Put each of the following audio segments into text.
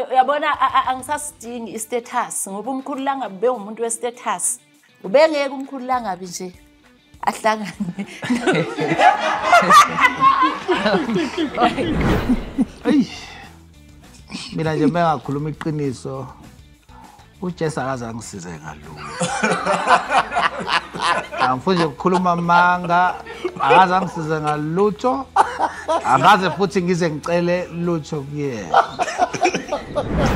Eh, uyabona a- a- angisasidingi istatus ngoba umkhulu langabi be umuntu westatus ubengeke umkhulu langabi nje ahlangane. Mina nje mengakhuluma iqiniso ujesu akaze angisize ngalula angifuni nje ukukhuluma amanga akaze angisize ngalutho angaze futhi ngize ngicele lutho kuyena.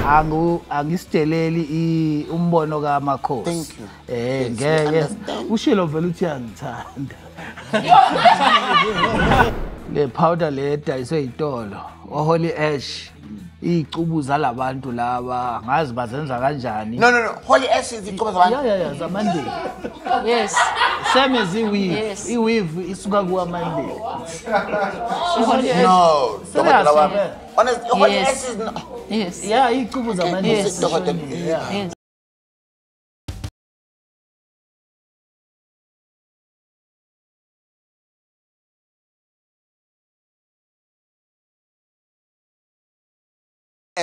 Angu angisideleli i- umbono kamakhosi Thank you. eh Yes, ngeke we understand. ushilo vele uthi uyangithanda le powder le edayiswe yitolo oholy ash iy'cubu zalabantu laba angazi bazenza kanjani? No no no holy essence yes. Same as iweave. Yes. iweave isuka kuwamandela no yes. essence no. yes. Yeah iy'cubu yes.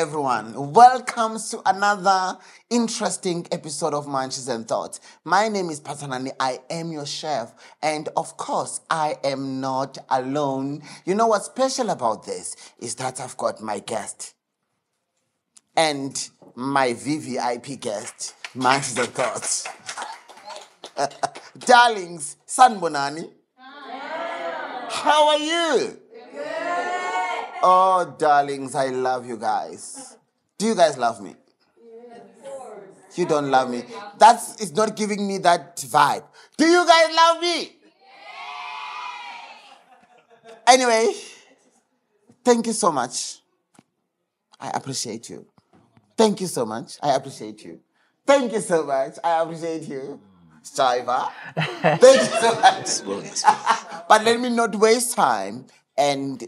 Everyone. Welcome to another interesting episode of Munches and Thoughts. My name is Patanani. I am your chef. And of course, I am not alone. You know what's special about this is that I've got my guest and my VVIP guest, Munches and Thoughts. Darlings, Sanbonani. How are you? Oh, darlings, I love you guys. Do you guys love me? You don't love me. That's it's not giving me that vibe. Do you guys love me? Anyway, thank you so much. I appreciate you. Thank you so much. I appreciate you. Thank you so much. I appreciate you. Striver. Thank you so much. but let me not waste time and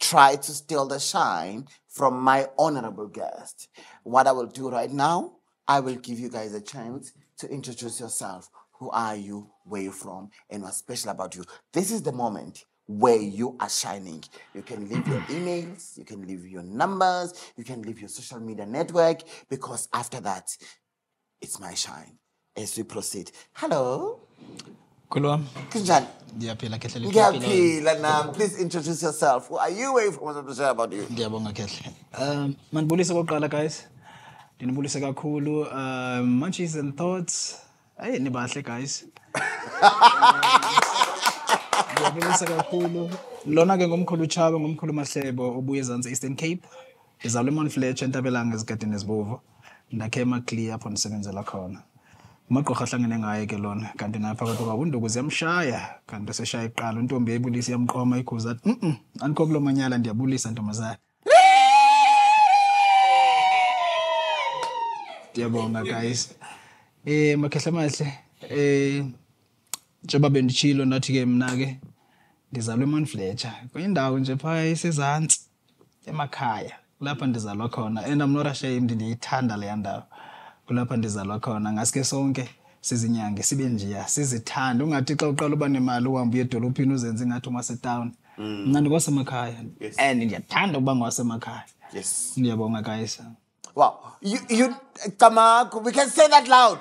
try to steal the shine from my honorable guest. What I will do right now, I will give you guys a chance to introduce yourself. Who are you? Where you from? And what's special about you? This is the moment where you are shining. You can leave your emails, you can leave your numbers, you can leave your social media network, because after that, it's my shine. As we proceed. Hello. Mkhulu wami Kunjani? ngiyaphila kehle Ngiyaphila nami. Please introduce yourself. Who are you? Where you from? What's up to share about you? ngiyabonga kehle um mandibulise kokuqala guys ndinibulise kakhulu um munchies and thoughts hey nibahle guys ngiyabulisa kakhulu lona ke ngomkhulu chaba ngomkhulu mahlebo obuye ezantsi eastern cape ngizalwe emount fletcher entabelanga ezigadini ezibovu ndakhe emaclear apho ndisebenzela khona umagqorha ahlangene ngaye ke lona. Kanti naye phakathi kwabo ziyamshaya kanti seshaya iqala intombi yayibulisa iyamqoma ikhuza athi mm andikho kulo manyala ndiyabulisa ntombazana. Ndiyabonga guys. Eh makhehla mahle. Eh njengoba benditshilo ndathi ke mna ke ndizalwe emount fletcher. Kuyindawo nje phaa isezantsi emakhaya kulapha ndizalwa khona. And i'm not ndiyithanda leya ndawo kulapha ndizalwa khona ngaske sonke sizinyange sibe njeya sizithande ungathi xa uqala uba nemali uhambe uye edolophini uzenze ingathi ungasetawuni mna ndikwasemakhaya and ndiyathanda ukuba ngowasemakhaya Yes. ndiyabonga guys Wow. You, you, Kamaku, we can say that loud.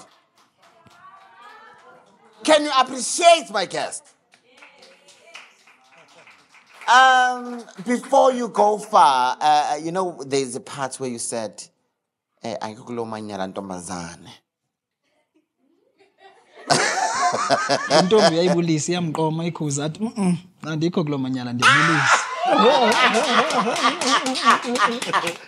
Can you appreciate my guest? Um, before you go far, uh, you know, there's a part where you said, ntombazane." intombi iyamqoma ikhuza athi mm andikho manyala ndiyabulisa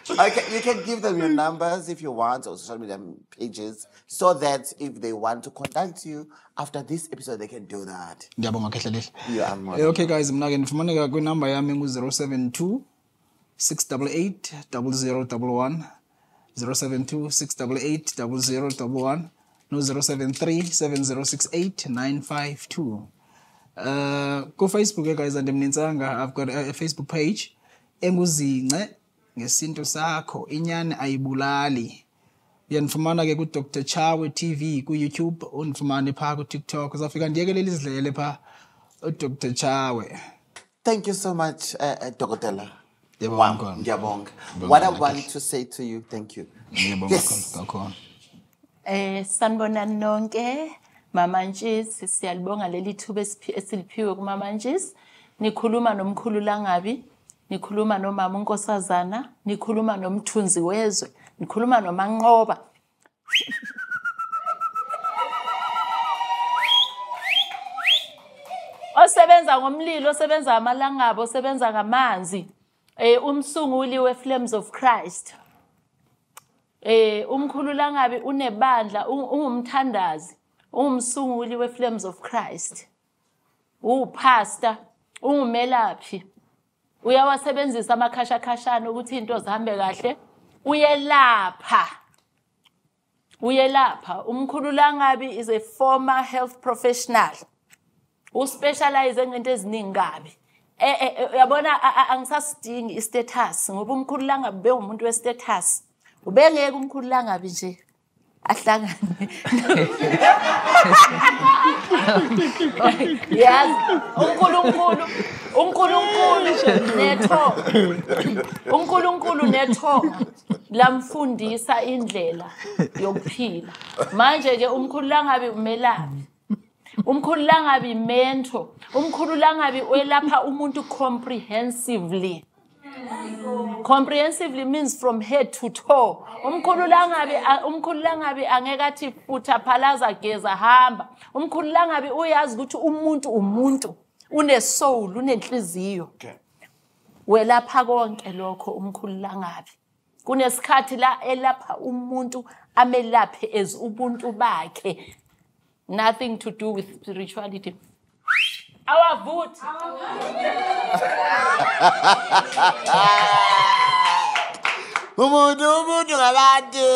Okay, you can give them your numbers if you want or social media pages so that if they want to contact you after this episode, they can do that. ndiyabonga khehle lihle You are more Eh, okay guys mna ke ndifumaneka kwinamba yami engu-072 688 0011 072 688 0011 no-073 7068 952 uh kufacebook guys andimnintsanga i've got a, a facebook page enguzince ngesinto sakho inyani ayibulali. Uyandifumana ke kudr chawe tv kuyoutube undifumane phaa kutiktok. Uzawufika ndiyekelela izidlele phaa udr chawe. Thank you so much, uh, uh, Dokotela. Yebo, Wow, mkhulu. ngiyabonga. What I want to say to you, thank you. Yebo, Yes. mkhulu, kakhulu. Eh sanibonani nonke Mama Ntshisi siyalibonga leli thuba esiphi- esiliphiwe kuMama Ntshisi nikhuluma nomkhulu langabi nikhuluma nomama unkosazana nikhuluma nomthunzi wezwe nikhuluma nomanqoba osebenza ngomlilo osebenza ngamalangabo osebenza ngamanzi eh umsunguli weFlames of Christ. Eh umkhulu langabi unebandla ungumthandazi ungumsunguli weFlames of Christ. Upastor ungumelaphi. Uyawasebenzisa amakhashakhashana ukuthi into zihambe kahle. Uyelapha. Uyelapha. Umkhulu langabi is a former health professional. Uspecialize ngento eziningi kabi. Eh eh, eh, uyabona a- a- angisasidingi istatus ngoba umkhulu langabi bewumuntu westatus ubengeke umkhulu langabi nje ahlangane. Yazi unkulunkulu unkulunkulu nethonga unkulunkulu nethonga lamfundisa indlela yokuphila. Manje ke umkhulu langabi umelaphi? Umkhulu langabi mento umkhulu langabi welapha umuntu comprehensively. Comprehensively means from head to toe. Umkhulu langabi umkhulu langabi angeke athi futha phalaza geza hamba. Umkhulu langabi uyazi ukuthi umuntu umuntu une soul unenhliziyo welapha konke lokho umkhulu langabi kunesikhathi la elapha umuntu amelaphe as ubuntu bakhe. Nothing to do with spirituality Umuntu, umuntu ngabantu.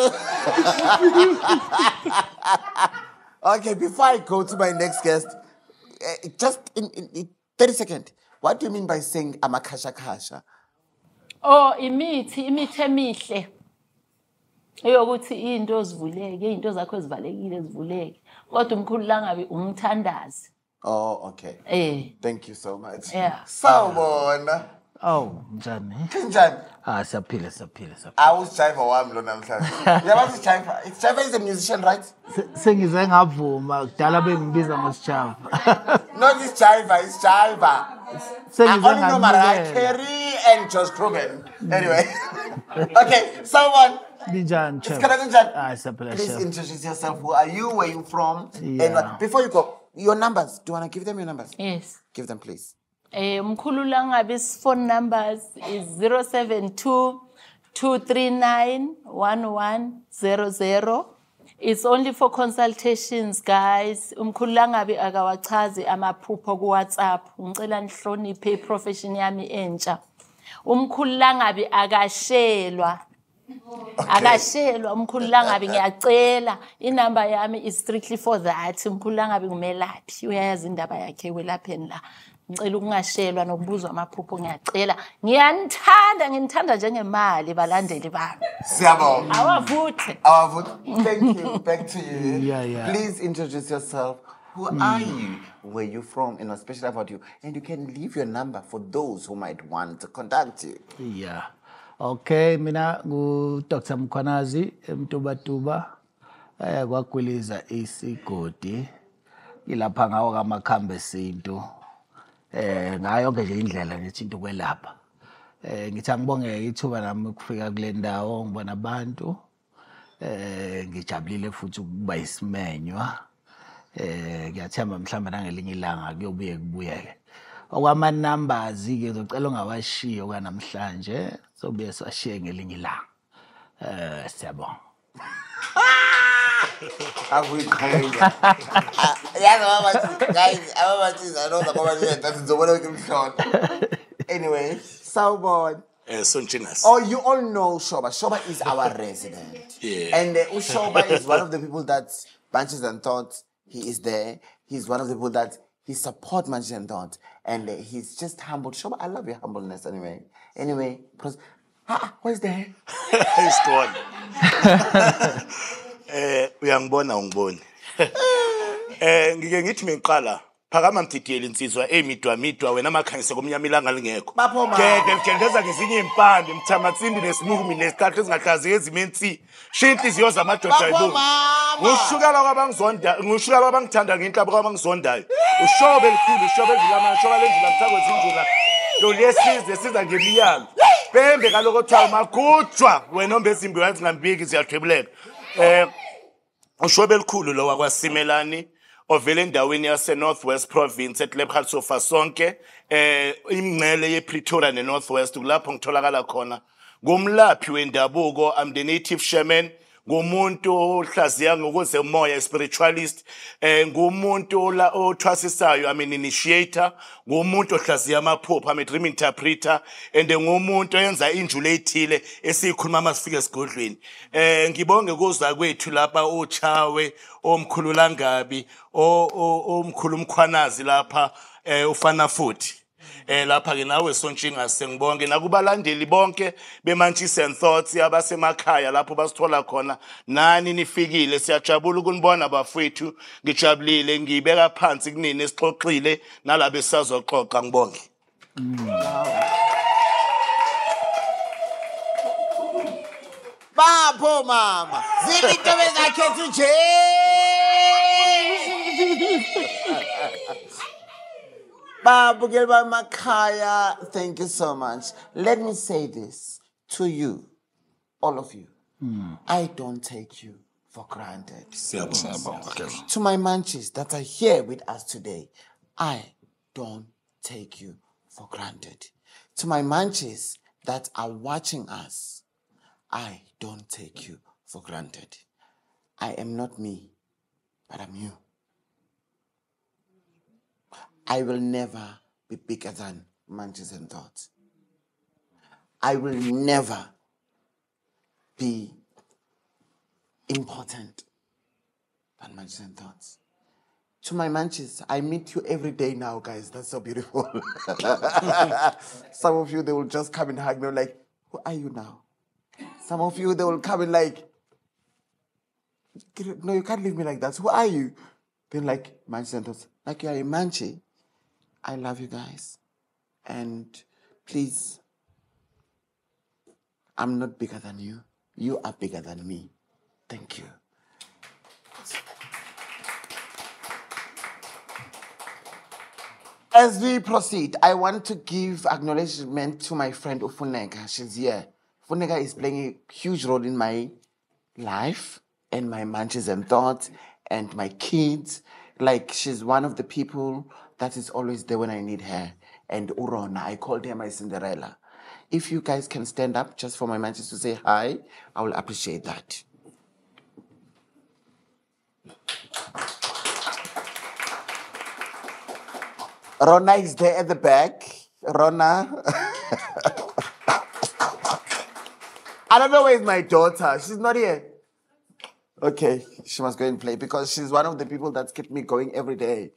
okay, before I go to my next guest, eh, just in, in, in 30 seconds, what do you mean by saying amakasha kasha? oh imithi imithi emihle eyokuthi into zivuleke izinto zakho ezivalekile zivuleke kodwa umkhulu langabi umthandazi Oh, okay. eh Thank you so much. Yeah. Sawubona. awu njani Njani? ah siyaphila siyaphila siyaphila Awusijiva wami lo namhlanje. Yabazi Jiva. Jiva is a musician, right? Se- sengize ngavuma kudala bengibiza ngosijava Not this Jiva, it's Jiva. I sengize only know Mariah ngamukela Carey and Josh Groban. Anyway. okay, someone. Linjani chef Sikhona kunjani? ah siyaphila Please chef introduce yourself. Who are you? Where you from? And Yeah. what, before you go, your numbers. Do you want to give them your numbers? yes Give them, please. eh umkhulu langabi's phone numbers is 072 239 1100 It's only for consultations guys. Umkhulu langabi akawachazi amaphupho ku WhatsApp. Ngicela nihloniphe iprofession yami entsha. Umkhulu langabi akashelwa. Akashelwa umkhulu langabi ngiyacela. Inamba yami is strictly for that. Umkhulu langabi ngumelaphi. Uyayazi indaba yakhe kwelapheni la. ngicela ukungashelwa nokubuzwa amaphupho ngiyacela ngiyanithanda nginithanda njengemali balandeli bami Siyabonga. awavuthe Our vote. Thank you. Back to you. Yeah, yeah. Please introduce yourself. Who mm. are you? Where you from? And especially about you. And you can leave your number for those who might want to contact you. yeah okay mina ngu-dr. Mkhwanazi emtubatuba. Eh kwagwiliza isigodi. Ilapha ngawo kamakhambe esintu eh ngayo yonke nje indlela ngithi into kwelapha eh ngithi angibonge ithuba nami ukufika kule ndawo ngibona abantu. Eh ngijabulile futhi ukuba isimenywa eh ngiyathemba mhlawumbe nangelinye ilanga kuyobuye kubuyeke. Okwama-numbers ke ngizocela ungawashiyo kwanamhlanje sobuye siwashiye ngelinye ilanga eh siyabonga akuyiqhenya yazi ababathi guys ababathi i know zababathi that ngizobona ukuthi mhlonto anyway sawubona Eh Sonchinas. Oh, you all know Shoba. Shoba is our resident. Yeah. And uh, Ushoba is one of the people that Bunches and Thoughts, he is there. He's one of the people that he support Bunches and Thoughts. And he's just humble. Shoba, I love your humbleness anyway. Anyway, pros- ah, where's the hair? Isicone. Eh uyangibona ungiboni. Eh ngike ngithi ngiqala phakama mdidiyeli insizwa emidwa midwa wena amakhanyise komnyama ilanga lingekho. Bapho ma- gede mjendeza ngezinye iy'mpande mthamatsimbi nesimumi nesihlahla ezingahlaziye ezimensi shiya inhliziyo zamadoda Bapho ayibungu mama. ngushukela kwabangizonda ngushukela kwabangithanda ngenhlabo kwabangizondayo. Ushobe elikhulu ushobe ezilamana ushobe lendlula mthakwezinjula doli yesizwe siza ngemiyalo. Bembe kaloko kuthiwa magujwa. Wena ombezimbi wazingambiki ziyadwebuleka um ushobe elikhulu lo wakwasimelani ovela endaweni yase-northwest province eklebhal sofa sonke eh imngcele yepretoria ne-northwest kulapho ngitholakala khona. Ngumlaphi wendabuko? I'm the native shaman ngumuntu ohlaziya ngokuze umoya spiritualist eh ngumuntu la othwasisayo I mean initiator ngumuntu ohlaziya amaphupho I'm a dream interpreter and ngumuntu oyenza injulo ethile esiyikhuluma masifike esigodlweni. Eh ngibonge kuzwa kwethu lapha uchawe omkhulula ngabi o- o- omkhulu umkhwanazi lapha eh ufana futhi. Eh lapha ke nawe sontshinga sengibonke nakubalandeli bonke beManchester and Thoughts abasemakhaya lapho basithola khona. Nani nifikile? Siyajabula ukunibona bafowethu ngijabulile ngibeka phansi kunini esixoxile nalabe sazoxoxa ngibonge. Bapho mama. Zizinto bezakhetha nje. Babukeli bamakhaya, thank you so much. Let me say this to you, all of you. Hmm. I don't take you for granted. To my munchies that are here with us today, I don't take you for granted. To my munchies that are watching us, I don't take you for granted. I am not me, but I'm you. I will never be bigger than Manchester and Thoughts. I will never be important than Manchester and Thoughts. To my manches, I meet you every day now, guys. That's so beautiful. Some of you, they will just come and hug me, like, who are you now? Some of you, they will come and like, no, you can't leave me like that. Who are you? Then like, Manchester Thoughts, like you are a Manchi. I love you guys. And please, I'm not bigger than you. You are bigger than me. Thank you. As we proceed, I want to give acknowledgement to my friend Ufuneka. She's here. Ufuneka is playing a huge role in my life and my munches and thoughts and my kids. Like she's one of the people that is always there when I need her. And Urona, I called her my Cinderella. If you guys can stand up just for my munches to say hi, I will appreciate that. Rona is there at the back. Rona. I don't know where's my daughter. She's not here. Okay, she must go and play because she's one of the people that keep me going every day.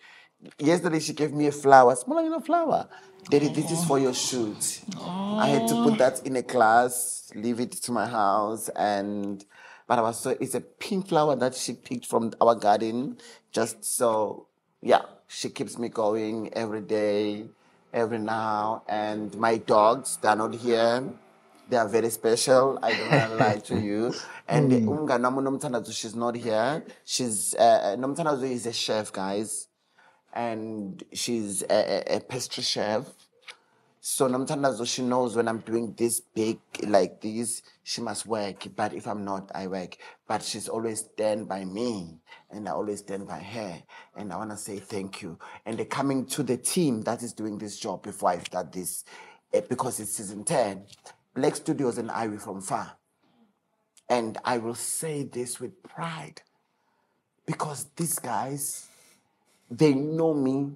Yesterday she gave me a flower, smaller than a flower. Daddy, this is for your shoot. I had to put that in a glass, leave it to my house, and but I was so it's a pink flower that she picked from our garden. Just so yeah, she keeps me going every day, every now. And my dogs, they're not here. They are very special. I don't want to lie to you. And uNomthandazo, she's not here. She's uh, Nomthandazo is a chef, guys, and she's a, a, pastry chef. So Nomthandazo, she knows when I'm doing this big like this, she must work. But if I'm not, I work. But she's always stand by me, and I always stand by her. And I want to say thank you. And they're coming to the team that is doing this job before I start this, eh, because it's season ten. Black Studios and I were from far. And I will say this with pride because these guys, they know me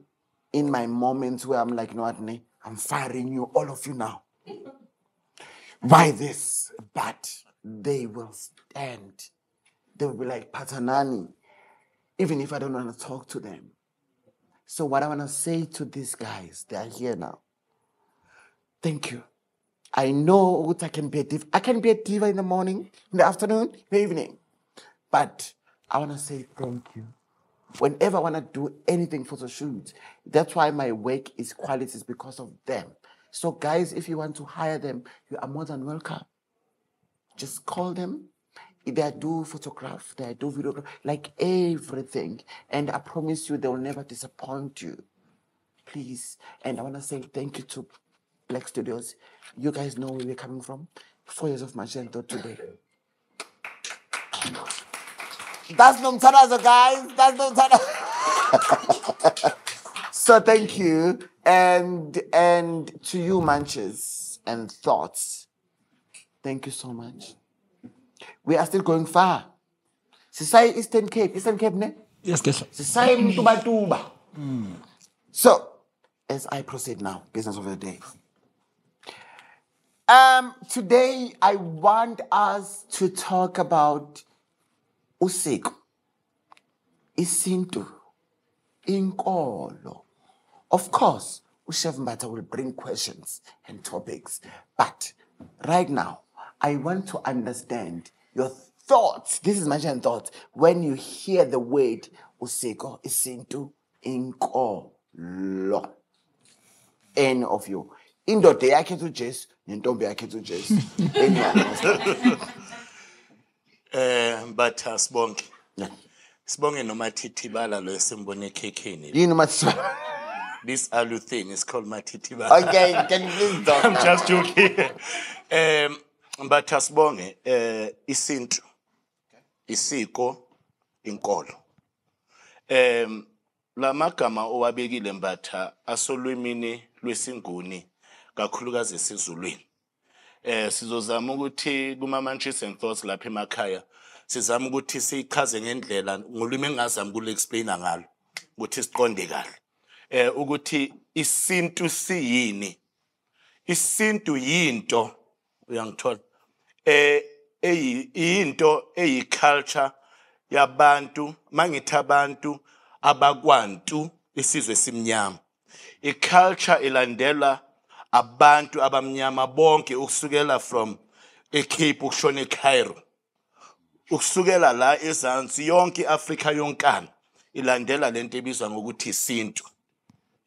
in my moments where I'm like, you know what, Ne? I'm firing you, all of you now. Why this? But they will stand. They will be like Patanani, even if I don't want to talk to them. So, what I want to say to these guys, they are here now. Thank you. I know what I can be a diva. I can be a diva in the morning, in the afternoon, in the evening. But I want to say thank you Whenever I want to do anything photo shoot, that's why my work is quality, is because of them. So, guys, if you want to hire them, you are more than welcome. Just call them. They do photograph, they do videograph, like everything. And I promise you, they will never disappoint you. Please. And I want to say thank you to Black Studios. You guys know where we're coming from. Four years of Magento today. That's no Mtanazo, guys. That's no Mtanazo. so thank you. And and to you, Manches and Thoughts. Thank you so much. We are still going far. Sisai Eastern Cape. Eastern Cape, ne? Yes, Kesha. Sisai Mtuba Tuba. So, as I proceed now, business of the day. Um, today I want us to talk about usiko, isintu, inkolo. Of course, Chef Mbata will bring questions and topics, but right now I want to understand your thoughts. This is my general thought when you hear the word usiko, isintu, inkolo. Any of you. Indoda yakhetha uJesu nentombi yakhetha uJesu. Any understand? Eh but asibonke. Yeah. Sibonge noma thithibala lo esimbone ekhekheni. Yini mathi This alu thing is called mathithibala. Okay, can you please stop? I'm just joking. Um but asibonge eh isintu isiko inkolo. Em lamagama owabekile mbatha asolwimini lwesinguni kakhulukazi esizulwini. Eh sizozama ukuthi kuma Manchester and Thoughts lapha emakhaya sizama ukuthi sichaze ngendlela ngolimi engazama ukule explaina ngalo ukuthi siqonde kahle. Eh ukuthi isintu siyini? Isintu yinto uyangithola? Eh eyi into eyi culture yabantu mangithi abantu abakwantu isizwe simnyama iculture ilandela abantu abamnyama bonke ukusukela from eCape ukushona eCairo ukusukela la ezansi yonke iAfrika yonkana ilandela lento ebizwa ngokuthi isintu.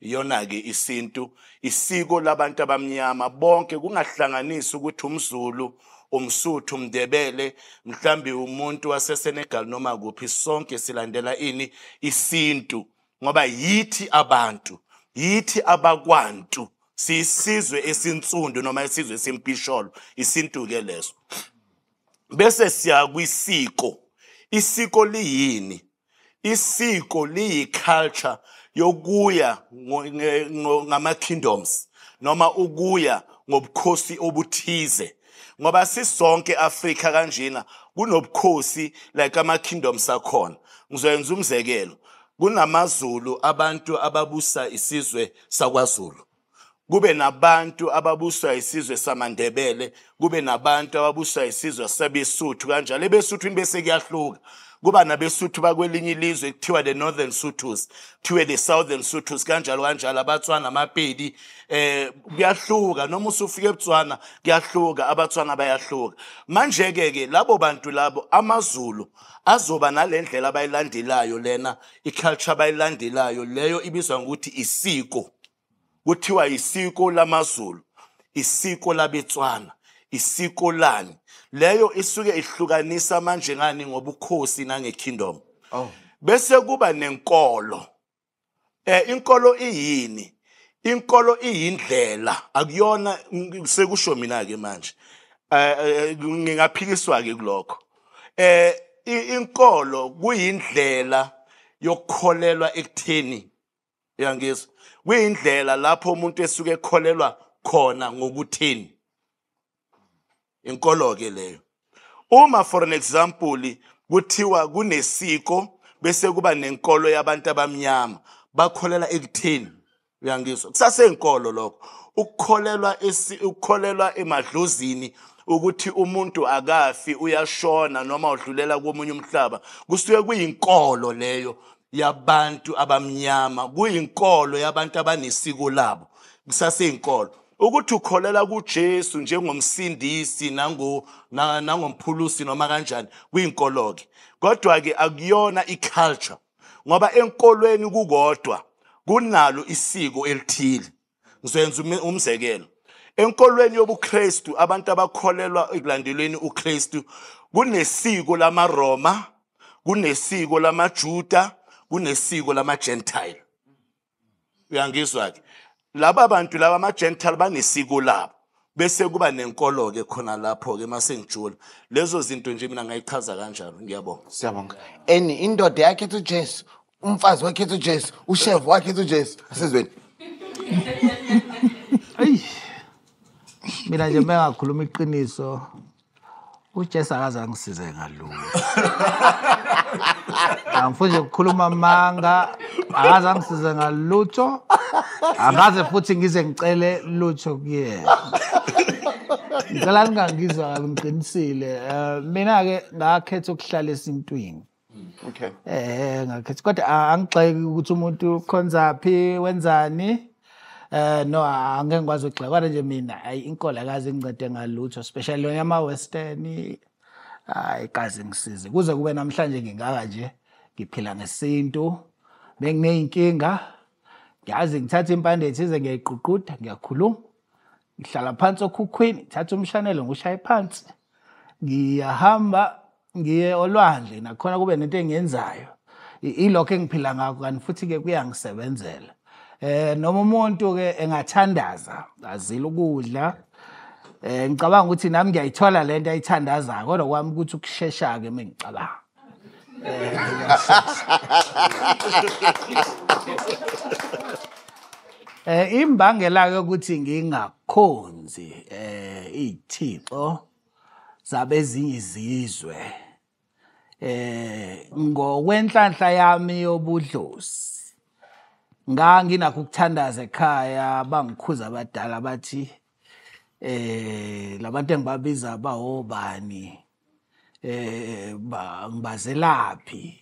Iyona ke isintu isiko labantu abamnyama bonke kungahlanganisi ukuthi umZulu umsuthu umndebele mhlambi umuntu waseSenegal noma kuphi sonke silandela ini isintu. Ngoba yithi abantu yithi abakwantu sisizwe esinsundu noma isizwe sempisholo isintu ke leso. Bese siya kwisiko isiko liyini? Isiko liyi culture yokuya ngo- nge- ngo- ngama kingdoms noma ukuya ngobukhosi obuthize. Ngoba sisonke Afrika kanjena kunobukhosi like ama kingdoms akhona. Ngizoyenza umzekelo kunamaZulu abantu ababusa isizwe sakwaZulu. Kube nabantu ababuswa isizwe samandebele kube nabantu ababuswa isizwe sabesuthu kanjalo. Ebesuthwini bese kuyahluka. Kuba nabesuthu bakwelinye ilizwe kuthiwa the northern sutus kuthiwe the southern sutus kanjalo kanjalo. Abatswana amapedi eh kuyahluka. Noma usufika ebutswana kuyahluka. Abatswana bayahluka. Manje ke ke labo bantu labo amazulu azoba nalendlela abayilandelayo lena iculture abayilandelayo leyo ibizwa ngokuthi isiko. Kuthiwa isiko lamaZulu isiko labetswana isiko lani. Leyo isuke ihlukanisa manje ngani ngobukhosi nangekingdom. Oh. bese kuba nenkolo. Eh inkolo iyini? Inkolo iyindlela. Akuyona sekusho mina ke manje. Eh eh, ngingaphikiswa ke kulokho. Eh inkolo kuyindlela yokukholelwa ekutheni uyangizwa kuyindlela lapho umuntu esuke ekholelwa khona ngokuthini? Inkolo ke leyo. Uma for an example kuthiwa kunesiko bese kuba nenkolo yabantu abamnyama bakholela ekutheni? Uyangizwa? Kusasenkolo lokho. Ukukholelwa ukukholelwa emadlozini ukuthi umuntu akafi uyashona noma udlulela komunye umhlaba kusuke kuyinkolo leyo yabantu abamnyama kuyinkolo yabantu abanesiko labo kusaseyinkolo ukuthi ukholela kuJesu njengomsindisi nango na- nangomphulusi noma kanjani kuyinkolo ke kodwa ke akuyona iculture ngoba enkolweni kukodwa kunalo isiko elithile. Ngizoyenza umzekelo enkolweni yobuKristu abantu abakholelwa ekulandelweni uKristu kunesiko lamaRoma kunesiko lamaJuda kunesiko lamaGentile. Uyangizwa ke laba bantu laba ama-gentile banesiko labo bese kuba nenkolo ke khona lapho ke mase ngijula lezo zinto nje mina ngayichaza kanjalo ngiyabonga. Siyabonga. And indoda yakhetha ujesu umfazi wakhetha ujesu ushevu wakhetha ujesu asizweni Eyi. Mina nje mengakhuluma iqiniso uJesu akaze angisize ngalula. Angifuni nje ukukhuluma amanga, akaze angisize ngalutho. Angaze futhi ngize ngicele lutho kuyena. Ngicela ningangizwa ngiqinisile. Eh, Mina ke ngakhetha ukuhlala esintwini. okay Eh ngakhethi kodwa a- angigxeki ukuthi umuntu ukhonzaphi wenzani eh no angeke ngikwazi ukugxeka kodwa nje mina ayi inkolo akaze ngincede ngalutho especially yona ama western hayi kaze ngisize kuze kube namhlanje ngingaka nje ngiphila ngesintu. Bengineyinkinga ngiyazi ngithatha impande ethize ngiyayiququda ngiyakhuluma. Ngihlala phansi okhukhwini ngithatha umshanelo ngushaye phansi. Ngiyahamba ngiye olwandle nakhona kube nento engiyenzayo. I- ilokho engiphila ngakho kanti futhi ke kuyangisebenzela. Eh noma umuntu ke engathandaza azile ukudla eh ngicabanga ukuthi nami ngiyayithola lento ayithandazayo kodwa kwami ukuthi ukushesha ke mengicabanga Eh imbangela ke ukuthi ngingakhonzi eh izithixo zabezinye izizwe eh ngokwenhlanhla yami yobudlozi. Nganginakho ukuthandaza ekhaya bangikhuza abadala bathi eh labantu engibabiza bawobani eh ba- ngibazelaphi?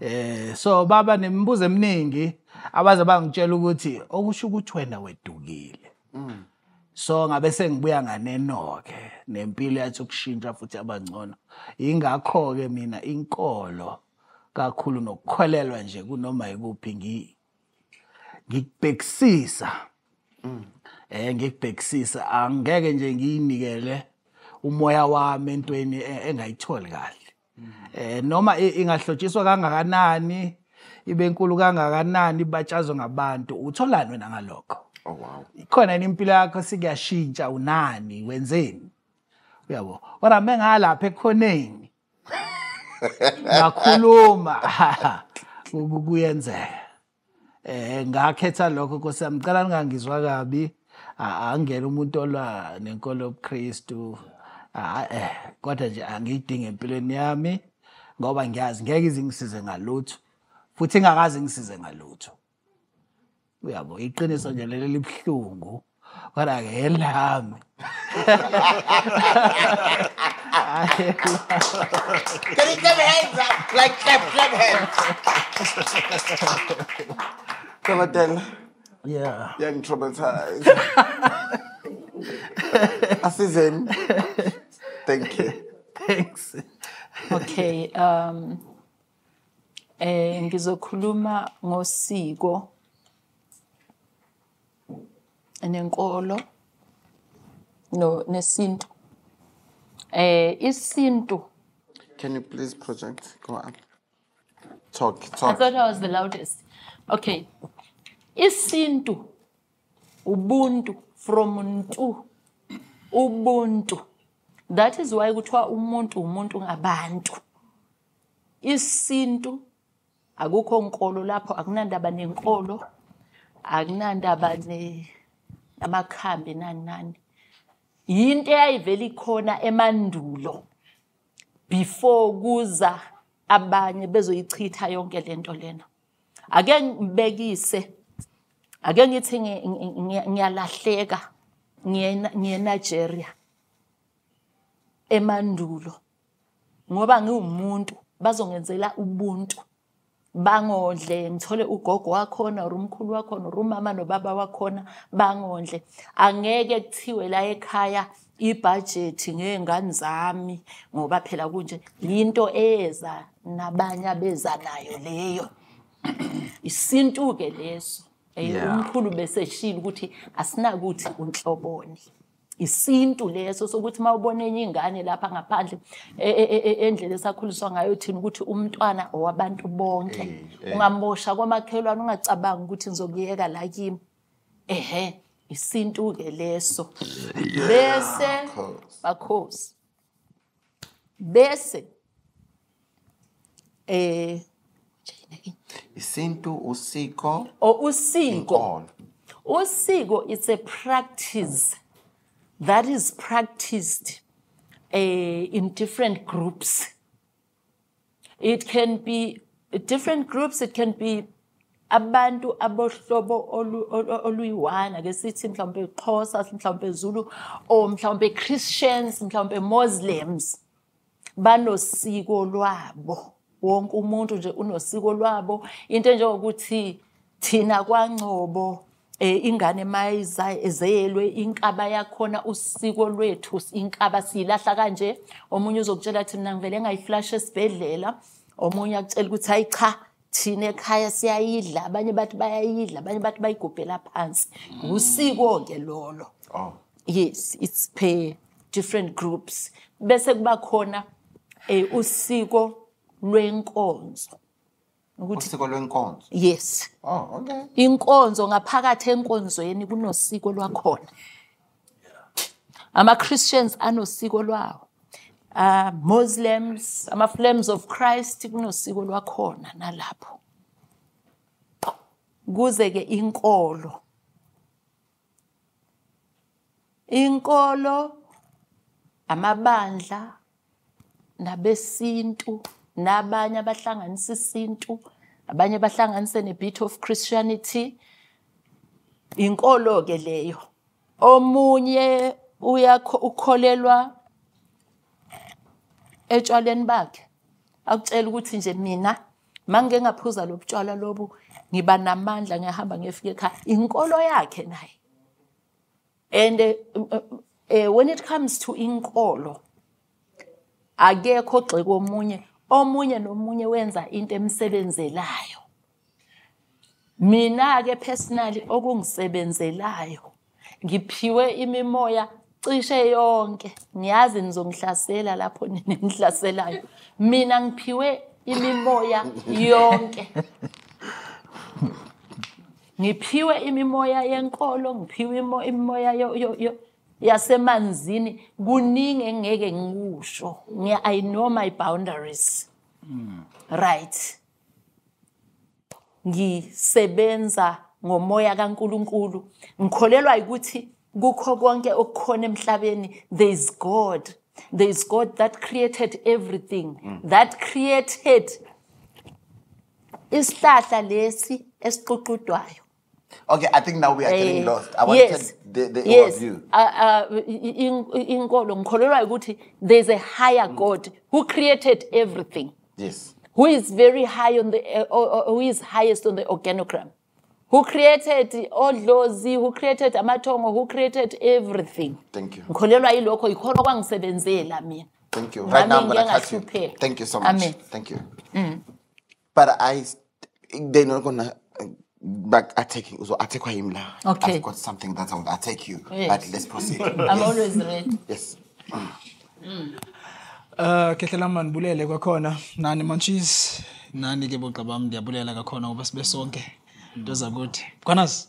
Eh so baba nemibuzo eminingi abaze bangitshela ukuthi okusho ukuthi wena wedukile. So ngabe sengibuya nganenoke nempilo yathi ukushintsha futhi abangcono ingakho ke mina inkolo kakhulu nokukholelwa nje kunoma ikuphi ngi ngikubhekisisa. Eh ngikubhekisisa angeke nje ngiyinikele umoya wami entweni e- engayitholi kahle. Eh noma ingahlotshiswa kangakanani ibe nkulu kangakanani batshazwe ngabantu utholani wena ngalokho? Oh wow. Ikhona yini impilo yakho sikuyashintsha unani wenzeni? Uyabo kodwa mengalapha ekhoneni ngakhuluma ku- ku- kuyenzeka. Eh ngakhetha lokho Nkosi yami ngicela ningangizwa kabi. Angena umuntu olwa nenkolo yobuKristu. Ah, eh kodwa nje angiyidingi empilweni yami ngoba ngiyazi ngeke izingisize ngalutho futhi ingakazi ngisize ngalutho. Uyabo iqiniso nje leli libhlungu kodwa ke elami can you clap hands up? Like clap clap hands. Tamatela yeah. Yangitraumatize asizeni thank you. Thanks. Okay, um eh ngizokhuluma ngosiko nenkolo no nesintu. Eh isintu. Can you please project? Go up talk I talk thought I was the loudest. Okay. Isintu ubuntu from ntu ubuntu. That is why kuthiwa umuntu umuntu ngabantu. Isintu akukho nkolo lapho akunandaba nenkolo akunandaba ne amakhambi nani nani. Yinto eyayivela ikhona emandulo before kuza abanye bezoyichitha yonke lento lena ake ngibekise ake ngithi ngi- ngi- ngi- ngiyalahleka ngiye Nigeria emandulo ngoba ngiwumuntu bazongenzela ubuntu. Bangondle ngithole ugogo wakhona or umkhulu wakhona or umama nobaba wakhona bangondle. Angeke kuthiwe la ekhaya ibhajethi ngey'ngane zami ngoba phela kunje yinto eza nabanye abeza nayo leyo. Isintu ke leso. Umkhulu beseshila ukuthi asinakuthi unhloboni isintu leso sokuthi mawubona enye ingane lapha ngaphandle e- e- e- endlela esakhuliswa ngayo thina ukuthi umntwana owabantu bonke. Ungamosha kwamakhelwane ungacabangi ukuthi ngizokuyeka la kimi. Ehe isintu ke leso bese bakhosi. Bese eh isintu usiko o usiko. usiko is a practice that is practiced uh, in different groups. It can be different groups it can be abantu abohlobo olu- olu- ake sithi mhlawumbe xhosa mhlawumbe zulu or mhlawumbe christians mhlawumbe muslims banosiko lwabo wonke umuntu nje unosiko lwabo. Into enjengokuthi thina kwangcobo eh ingane mayiza ezelwe inkaba yakhona usiko lwethu inkaba siyilahla kanje. Omunye uzokutshela athi mina ngivele ngayiflash esibhedlela. Omunye akutshela ukuthi hayi cha thina ekhaya siyayidla. Abanye bathi bayayidla abanye bathi bayigubhela phansi. Usiko ke lolo. Oh. Yes it's per different groups. Bese kuba khona eh usiko lwenkonzo. Ukuthi usiko lwenkonzo? Yes. Oh okay. Inkonzo ngaphakathi enkonzweni kunosiko lwakhona. Ama-christians anosiko lwawo. Uh, muslims ama-flames of christ kunosiko lwakhona nalapho. Kuze-ke inkolo. Inkolo amabandla nabesintu. Nabanye abahlanganisa isintu abanye bahlanganise ne-bit of christianity. Inkolo ke leyo. Omunye ukholelwa etshwaleni bakhe. Akutshela ukuthi nje mina mangike ngaphuza lobutshwala lobu ngiba namandla ngiyahamba ngiyefika ekhaya. Inkolo yakhe naye. And uh, uh, when it comes to inkolo akekho ogxeka omunye. Omunye nomunye wenza into emsebenzelayo. Mina ke personally okungisebenzelayo ngiphiwe imimoya cishe yonke. Ngiyazi nizongihlasela lapho ningihlaselayo mina ngiphiwe imimoya yonke. Ngiphiwe imimoya yenkolo ngiphiwe imo- imimoya yo- yo- yo- yasemanzini kuningi engeke ngikusho. Ngi- i know my boundaries. Right. Ngisebenza ngomoya kaNkuluNkulu. Ngikholelwa ukuthi kukho konke okukhona emhlabeni. There is God. There is God that created everything. That created isihlahla lesi esiququdwayo. Okay i think now we are getting Eh, lost i wanted yes, the, the yes. overview Uh, uh, i- i- inkolo ngikholelwa ukuthi there's a higher god who created everything yes who is very high on the uh, or, or who is highest on the organogram who created odlozi who created amathongo who created everything thank you ngikholelwa yilokho yikhona okwangisebenzela mina Thank you. Right now, I'm going to cut you. Thank you so much. Amen. Thank you. But I, they're not going to back take So attack him now. Okay. I've got something that I would I take you. Yes. But let's proceed. i'm yes. always ready yes. Uh kehlela mani bulele kwakhona nani manchis nani ke boqa bami ndiyabulela kakhona ngoba sibe sonke into zakuthi khonasi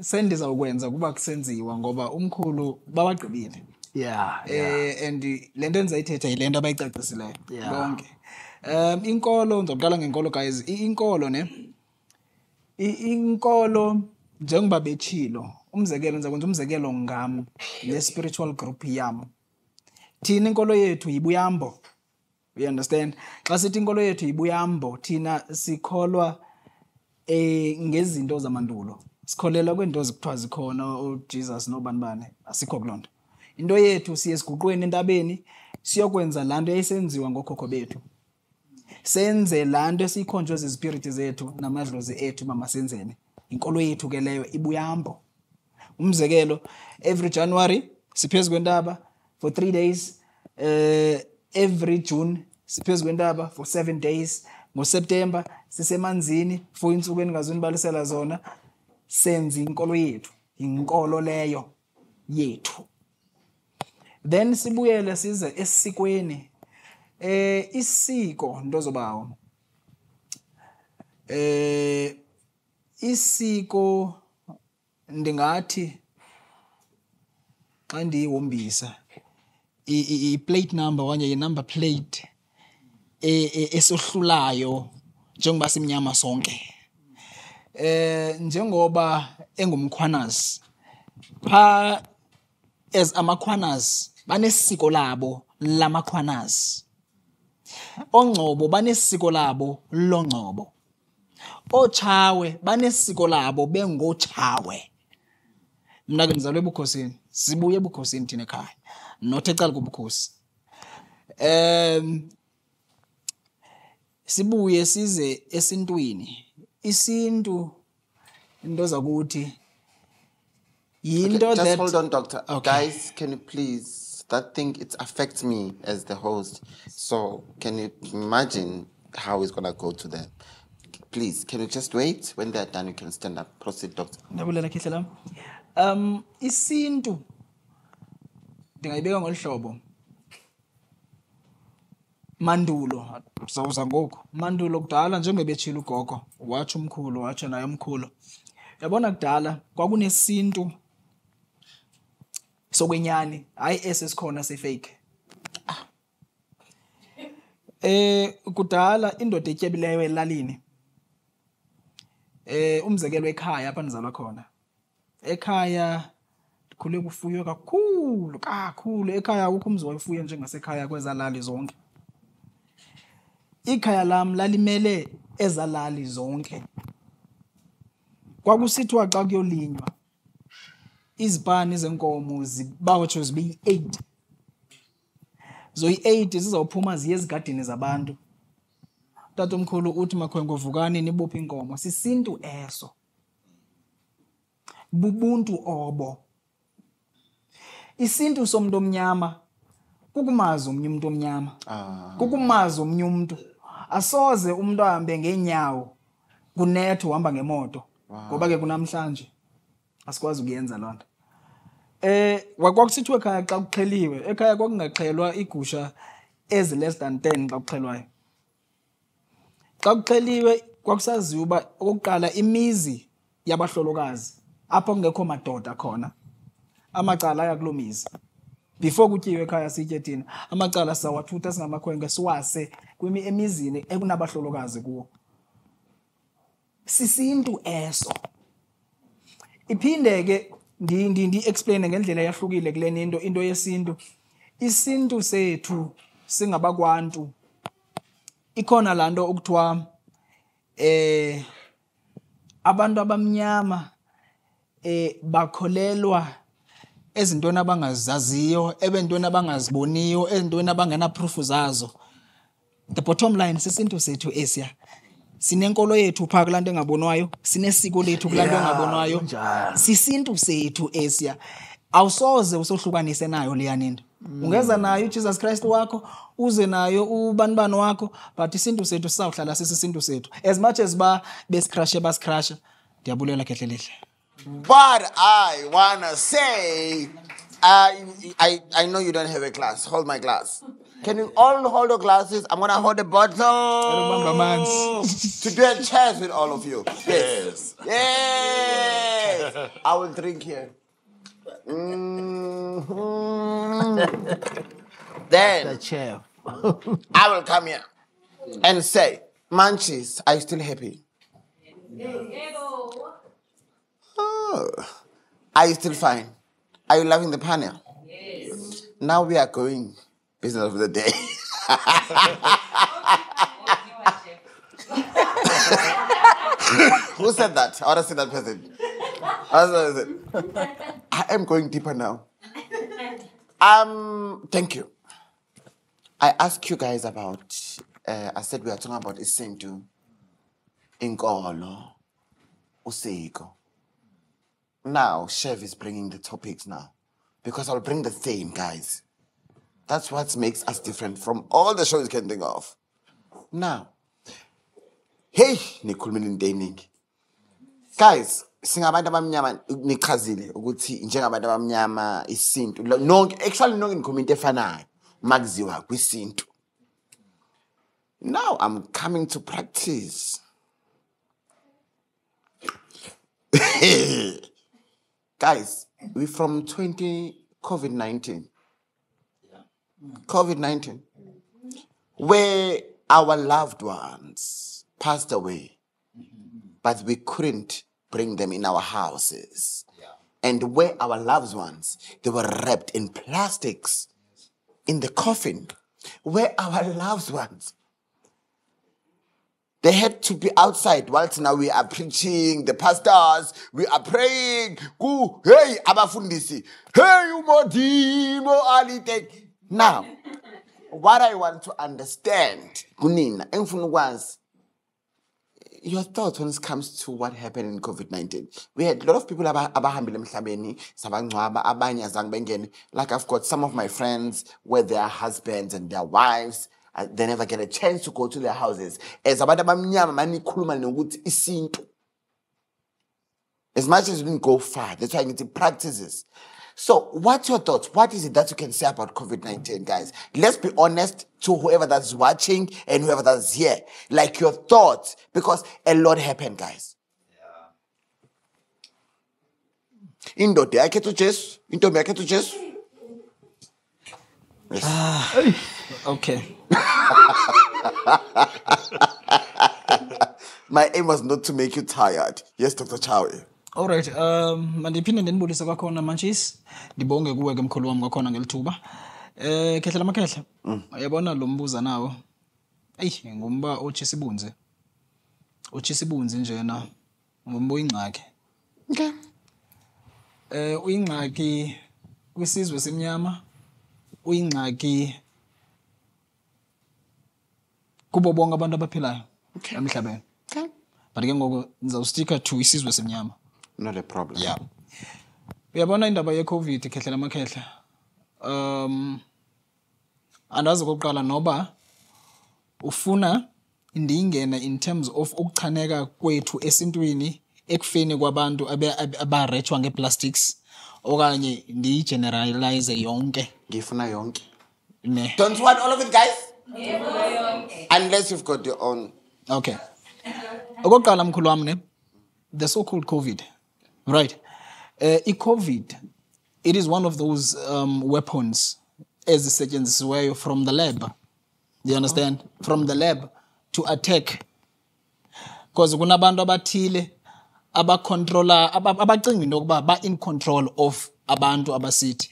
sendiza ukwenza kuba kusenziwa ngoba umkhulu babagqibile. Yeah yeah. eh and le nto endizayithetha yile nto abayicacisileyo Yeah. bonke. Um inkolo ndizawuqala ngenkolo guys I- inkolo ne I- inkolo njengoba betshilo umzekelo ndiza kwenza umzekelo ngam ne-spiritual group yam. Thina inkolo yethu yibuyambo you understand? Xa sithi inkolo yethu yibuyambo thina sikholwa eh ngezinto zamandulo. Sikholela kwento zikuthiwa zikhona uJesus nobani bani? Asikho kulonto. Into yethu siye siguqweni entabeni siyokwenza laa nto yayisenziwa ngokhokho bethu. Senze laa nto esiyikhonjwe zizipiriti zethu namadlozi ethu uba masenzene inkolo yethu ke leyo ibuyambo umzekelo every january siphezu kwentaba for three days uh, every june siphezu kwentaba for seven days. Ngoseptemba sisemanzini for iintsuku endingazunibalisela zona senza inkolo yethu inkolo leyo yethu. Then sibuyele size esikweni eh isiko nto zobawo eh isiko ndingathi xa ndiyihombisa i-plate number okanye i-number plate e- e- esohlulayo njengoba simnyama sonke. Eh njengoba engumkhwanazi pha as amakhwanazi banesiko labo lamakhwanazi. Ongcobo banesiko labo longcobo. Otshawe banesiko labo bengotshawe mna ke ndizalwe ebukhosini sibuye ebukhosini thina ekhaya not ecala kobukhosi um sibuye size esintwini. Isintu into zakuthi yinto Just that Just hold on, doctor. Okay. Guys, can you please? That thing it affects me as the host. So can you imagine how it's gonna go to them? Please, can you just wait? When they're done, you can stand up. Proceed, doctor. ndabulela khihle lam um isintu ndingayibeka ngolu hlobo mandulo. Sawuza ngoku. Mandulo kudala njengebetshile ugogo watsho umkhulu watsho naye umkhulu. Yabona kudala kwakunesintu sokwenyani hayi esi sikhona sefake. Eh kudala indoda etyebileyo elalini eh umzekelo ekhaya apha ndizalwa khona. Ekhaya ndikhule kufuywe kakhulu kakhulu. Ekhaya akukho umzi wayefuye njengasekhaya kwezalali zonke. Ikhaya lam lalimele ezalali zonke. Kwakusithiwa xa kuyolinywa izipani zenkomo zibawatsho zibe yi-eight zoyi-eight zizawuphuma ziye ezigadini zabantu. Tatomkhulu uthi makhwenkwe vukani nibophe inkomo. Sisintu eso. Bubuntu obo. Isintu somntu omnyama kukumazi omnye umntu omnyama. Kukumazi omnye umntu. Asoze umntu ahambe ngeenyawo kunetha uhamba ngemoto ngoba ke kunamhlanje asikwazi ukuyenza loo nto. Eh kwakusithiwa ekhaya xa kuxheliwe ekhaya kwakungaxhelwa igusha ezi less than 10 xa kuxhelwayo. Xa kuxheliwe kwakusaziwa uba okokuqala imizi yabahlolokazi apho kungekho madoda khona amacala aya kuloo mizi. Before kutyiwe ekhaya sitye thina amacala sizawathutha singamakhwenkwe siwase emizini ekunabahlolokazi kuwo. Sisintu eso. Iphinde ke ndi- ndi- ndi-explaine ngendlela eyahlukile kule into into yesintu. Isintu sethu singabakwantu. Ikhona laa nto okuthiwa eh abantu abamnyama eh bakholelwa ezintweni abangazaziyo ebentweni abangaziboniyo ezintweni abangena-proof zazo. The bottom line sisintu sethu esiya sinenkolo yethu phaa kulaa nto engabonwayo sinesiko lethu kulaa nto engabonwayo. kunjalo. sisintu sethu esiya awusoze usohlukanise nayo leyani nto ungeza nayo ujesus christ wakho uze nayo ubanibani wakho but isintu sethu sizawuhlala sisisintu sethu. As much as ba besikrashe basikrasha ndiyabulela khehle lihle But I wanna say, I, I, I know you don't have a glass. Hold my glass. Can you all hold your glasses? I'm gonna hold the bottle Bamba amanzi. to do a cheers with all of you. Yes. Yes. I will drink here. Mhm. then the chef I will come here and say, Munchies, are you still happy? Oh. Are you still fine? Are you loving the panel? Yes. Now we are going business of the day. Who said that? I want to see that person. I am going deeper now. Um, thank you. I asked you guys about. Uh, I said we are talking about isintu, inkolo, usiko. Now Chef is bringing the topics now, because I'll bring the theme, guys. That's what makes us different from all the shows you can think of. Now, hey, nikhulumile into eningi. Guys, singabantu abamnyama nichazile ukuthi njengabantu abamnyama isintu nonke actually nonke nikhuluma into efanayo makuziwa kwisintu. Now I'm coming to practice. Guys, we from 20 COVID-19. COVID-19 where our loved ones passed away, mm-hmm. but we couldn't bring them in our houses. And where our loved ones, they were wrapped in plastics in the coffin. Where our loved ones, they had to be outside whilst now we are preaching, the pastors, we are praying. Ku, hey, abafundisi. Hey, umodimo alite. Now, what I want to understand, Kunina, engifuna ukwazi, your thoughts when it comes to what happened in COVID-19. We had a lot of people abahambile emhlabeni. Like I've got some of my friends where their husbands and their wives, they never get a chance to go to their houses. As abantu abamnyama manikhuluma nokuthi isintu. As much as we didn't go far, that's why I need to practices. So, what's your thoughts? What is it that you can say about COVID 19, guys? Let's be honest to whoever that's watching and whoever that's here. Like your thoughts, because a lot happened, guys. indoda yakhetha ujesu intombi yakhetha ujesu Okay. my aim was not to make you tired yes dr chawe Alright, um mandiphinde ndinibulise kwakhona mantshisi. Ndibonge kuwe ke mkhulu wam kwakhona ngelithuba. Eh khehla lamakhehla. Uyabona lo mbuza nawo. Eyi ngumba ochisibunze. Ochisibunze njena. Ngumba oyingxaki. okay Eh uyingxaki kwisizwe simnyama. Uyingxaki kubo bonke abantu abaphilayo emhlabeni. okay But ke ngoku ndizawustika to isizwe semnyama. not a problem Yeah. Uyabona indaba yecovid khehlela amakhehla. Um andazi kokuqala noba ufuna ndingena in terms of ukuchaneka kwethu esintwini ekufeni kwabantu abe- abe- abarechwa ngeplastics okanye ndiyigeneralize yonke ngifuna yonke ne don't want all of it guys unless you've got your own. Okay. Okokuqala mkhulu wami ne? The so called COVID right? Uh, i-COVID it is one of those um, weapons ezisetshenzisiweyo from the lab. You understand? From the lab to attack. Because kunabantu abathile abacontrola aba- abacinga into yokuba ba-in control of abantu abasithi.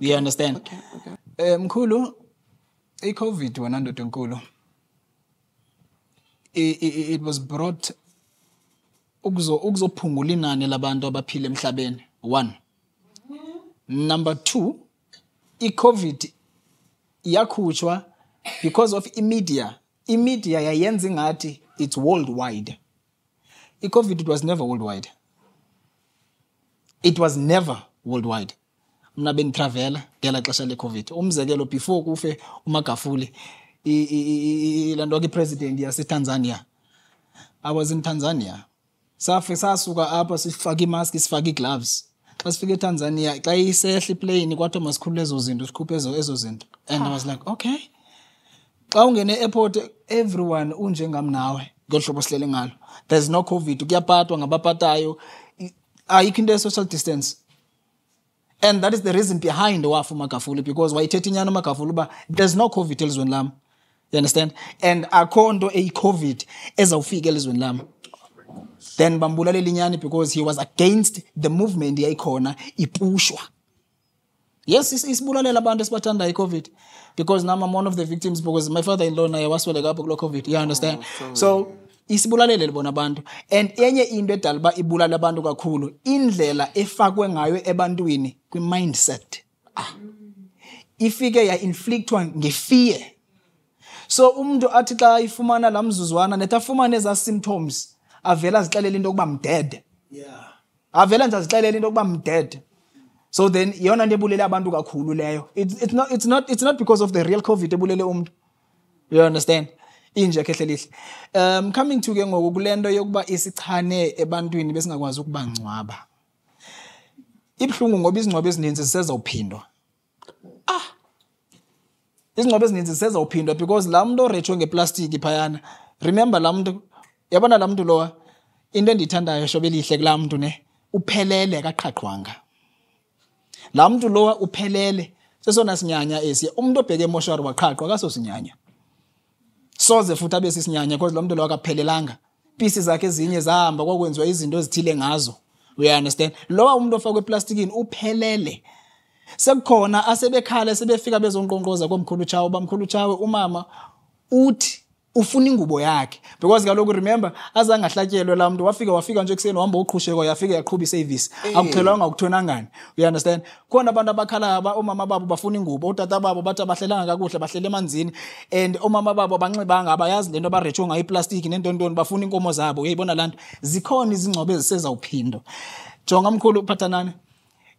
You understand? Okay, okay. um mkhulu i-covid wena ndoda enkulu. It was brought ukuzo ukuzophungula inani labantu abaphila emhlabeni. One. Number two i-covid yakhutshwa because of imedia. Imedia yayenza ingathi it's worldwide. I-covid it was never worldwide. It was never worldwide mna benditravela ngela xesha le-covid. Umzekelo before kufe i- laa nto ke ipresident yasetanzania. I was in tanzania. Safe sasuka apha sifake imaski sifake iigloves xa sifike etanzania xa isehla iplane kwathiwa masikhulule ezo zinto sikhuphe ezo, ezo zinto. And i was like okay. Xa ungene e-airport everyone unjengam nawe ngolu hlobo sihlele ngalo. There's no covid kuyapatwa ngabapatayo. Ayikho into ye-social distance and that is the reason behind wafu makafulu because wayithethi inyani umagafuli uba there's no covid elizweni lam. You understand? And akho nto eyicovid ezawufika elizweni lam. Then bambulalela inyani because he was against the movement yayikhona ipushwa. Yes is- isibulalela abantu esibathandayo i-covid. Because now i'm one of the victims because my father-in-law naye wasweleka apho kuloo covid. You understand? Oh, so isibulalele bona abantu. And enye into edala uba ibulale abantu kakhulu indlela efakwe ngayo ebantwini kwi-mindset ah. ifike ya-inflictwa ngefear so umntu athi xa ifumana laa mzuzwana nethi afumane ezaa symptoms avele azixelele into yokuba mdede yeah. avele nje azixelele into yokuba mdede so then yeyona nto ebulele abantu kakhulu leyo. It's, it's, not, it's, not, it's not because of the real covid ebulele umntu. You understand? Inje khehle lihle um coming to ke ngoku kule nto yokuba isichane ebantwini besingakwazi ukubangcwaba ibuhlungu ngoba izingcwabo ezininzi zisezawuphindwa izingcwabo ezininzi zisezawuphindwa because laa mntu orejwe ngeplastiki phayana remember laa mntu yabona laa mntu lowa? Into endiyithandayo shobe elihle kulaa mntu ne uphelele akaqhaqhwanga. Laa mntu lowa uphelele sesona sinyanya esiya umntu obheke emoshwari waqhaqhwa akasosinyanya soze futhi abe sisinyanya because lo mntu lowa akaphelelanga. Pisi zakhe ezinye zahamba kwakwenziwa izinto ezithile ngazo. We understand. Lowa umuntu ofakwe eplastikini uphelele. Sekukhona asebekhala sebefika bezonkqonkqoza komkhulu chawe bamkhulu chawe umama uthi ufuna ingubo yakhe. Because kaloku remember azange ahlatyelwe laa mntu wafika wafika nje ekuseni wahamba uqhusheko yafika yaqhuba isevisi. Akuxhelwanga akuthwenangani. You understand? Khona abantu abakhalayo aba- oomama babo bafuna ingubo ootata babo bathi abahlelanga kakuhle bahlele emanzini. And oomama babo abanxibanga abayazi le nto abaretsho ngayo iplastiki nentontoni bafuna iinkomo zabo. Uyayibona laa nto. Zikhona izingcobo ezisezawuphindwa jonga mkhulu phathanani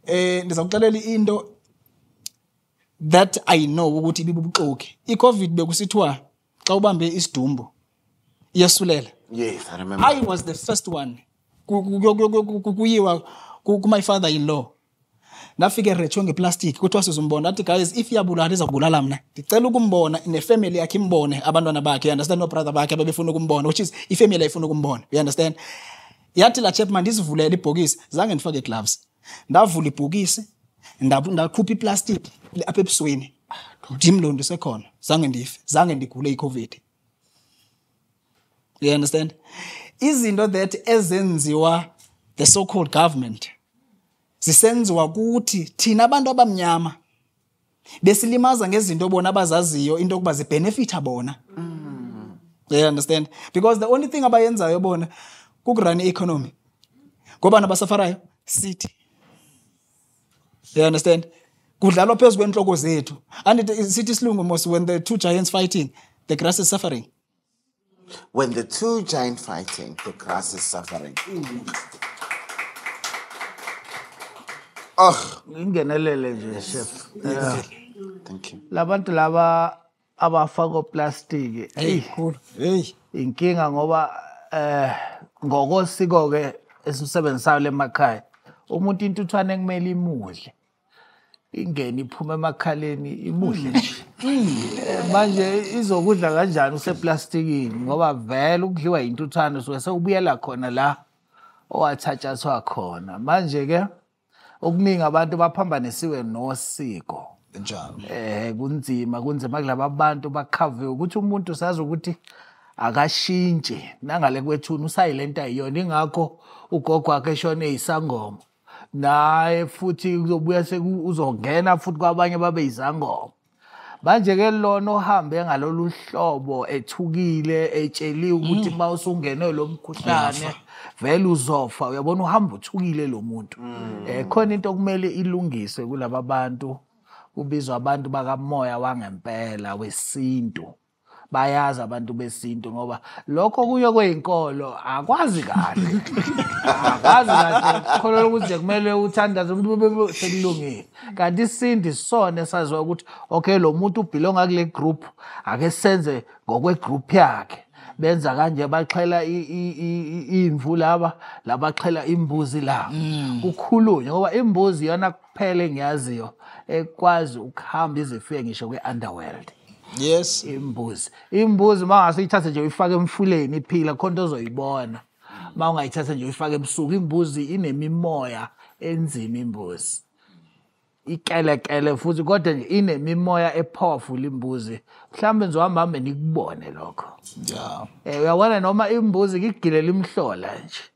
eh ndiza kuxelela into that i know ukuthi ibibubuxoki. I-covid bekusithiwa xa ubambe isidumbu yesulele Yes, I remember. i was the first one ku- ku- ku- ku- ku- ku- kuyiwa ku- ku-my father in law. Ndafike eretshiwe ngeplastiki kuthiwa sizumbona athi guys if iyabulala izakubulala mna. Ndicela ukumbona nefemily yakhe imbone abantwana bakhe you understand? Noobrother bakhe abebefuna ukumbona which is ifemily ayifuna ukumbona you understand? Yathi la chapman ndizivulele ibhokisi. Zange ndifake gloves. Ndavula ibhokisi ndakhupha iplastiki apha ebusweni ndim lo ndisekhona zange ndife zange ndigule icovid. You understand? Izinto that ezenziwa the so called government zisenziwa kuthi thina abantu abamnyama besilimaza ngezinto bona abazaziyo into yokuba zibhenefitha bona. You understand? Because the only thing abayenzayo bona kukurun i-economy. Ngobani abasafarayo? Sithi you understand? Kudlalwa phezu kwentloko zethu. Andithi sithi isilungu mos when the two giants fighting the grass is suffering. When the two giant fighting, the grass is suffering. Oh, ingenelele nje chef. Thank you. labantu laba abafaka plastiki hey cool. Hey. inkinga ngoba eh ngokosiko ke esisebenzisayo lemakhaya umuntu intuthwane kumele imudle ingene iphuma emakhaleni imudle nje. Eh, manje izokudla kanjani useplastikini ngoba vele ukudliwa intuthwane usuke sekubuyela khona la owathatshathwa khona. Manje ke okuningi abantu baphambanisiwe nosiko. Njalo. Eh kunzima kunzima kulaba bantu bakhave ukuthi umuntu sazi ukuthi akashintshe. Nangale kwethuna usayilento ayiyona ingakho ugogo wakhe eshone isangoma naye futhi uzobuya seku- uzongena futhi kwabanye babe izangoma manje ke lona ohambe ngalolu hlobo ethukile etsheliwe ukuthi uma usungene lo mkhuhlane vele uzofa. Uyabona uhamba uthukile lo muntu. Eh khona into okumele ilungiswe kulaba bantu kubizwa abantu bakamoya wangempela wesintu. Bayazi abantu besintu ngoba lokho kuyo kweyinkolo akwazi kahle. Akazi kahle. Kholelwa ukuthi nje kumele uthandaze umuntu bebe- bebe- sekulungile. Kanti isintu isona esaziwa ukuthi okay lo muntu ubhilonga kule group ake senze ngokwe-group yakhe. Benza kanje baxhela i- i- i- i- imvu laba labaxhela imbuzi la. Kukhulunywe ngoba imbuzi iyona kuphela engiyaziyo ekwazi ukuhamba izifike ngisho kwe-underworld. Yes. Imbuzi. Imbuzi uma ungase uyithathe nje uyifake emfuleni iphila khona into ozoyibona. Uma ungayithatha nje uyifake ebusuku imbuzi inemimoya enzima imbuzi. Ikelekele futhi kodwa nje inemimoya epowerful imbuzi. Mhlawumbe nizohamba hambe nikubone lokho. Yeah. Um uyabona noma imbuzi kigulela imhlola nje.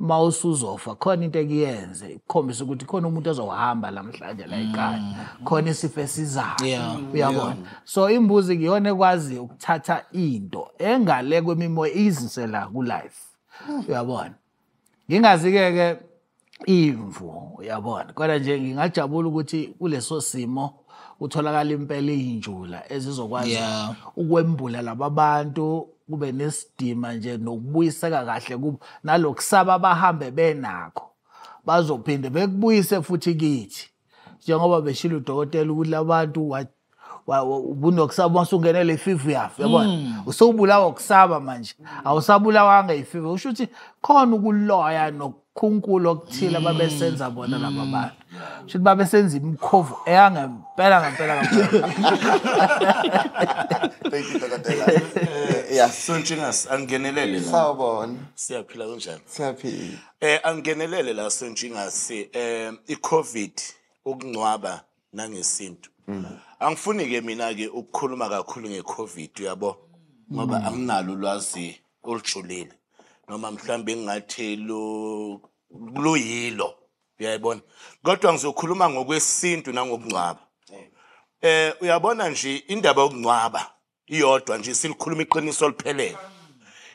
Uma usuzofa khona into ekuyenze ikukhombisa ukuthi khona umuntu ozohamba namhlanje la ekhaya. Khona isifo esizayo. Yeah, uyabona? So imbuzi kuyona ekwazi ukuthatha into engale kwemimoya izisela kulife. Uyabona? Ngingazi-ke ke imvu uyabona? Kodwa nje ngingajabula ukuthi kuleso simo kutholakala impela iy'njula ezizokwazi Yeah. ukwembula laba bantu kube nesidima nje nokubuyiseka kahle kubo nalokusaba bahambe benakho. Bazophinde bekubuyise futhi kithi. Njengoba beshilo udokotela ukuthi labantu wa- wa- wa- ubunokusaba masungenele ififa uyafa yabona usewubulawa ukusaba manje. Awusabulawanga ififa usho ukuthi khona ukuloya nokukhunkula okuthile babesenza bona laba bantu. Sho ukuthi babesenza imikhovu eyangempela ngempela ngempela. Thank you, Dr. Yes. Sontshingasi angenelele la. Sawubona. Siyaphila kanjani? Siyaphila. Eh angenelele la Sontshingasi eh iCovid ukungcwaba nangesintu. Angifuni ke mina ke ukukhuluma kakhulu ngeCovid uyabo ngoba anginalo ulwazi olujulile noma mhlambe ngingathi lo luyilo uyayibona kodwa ngizokhuluma ngokwesintu nangokungcwaba eh uyabona nje indaba yokungcwaba iyodwa nje silikhuluma iqiniso liphelele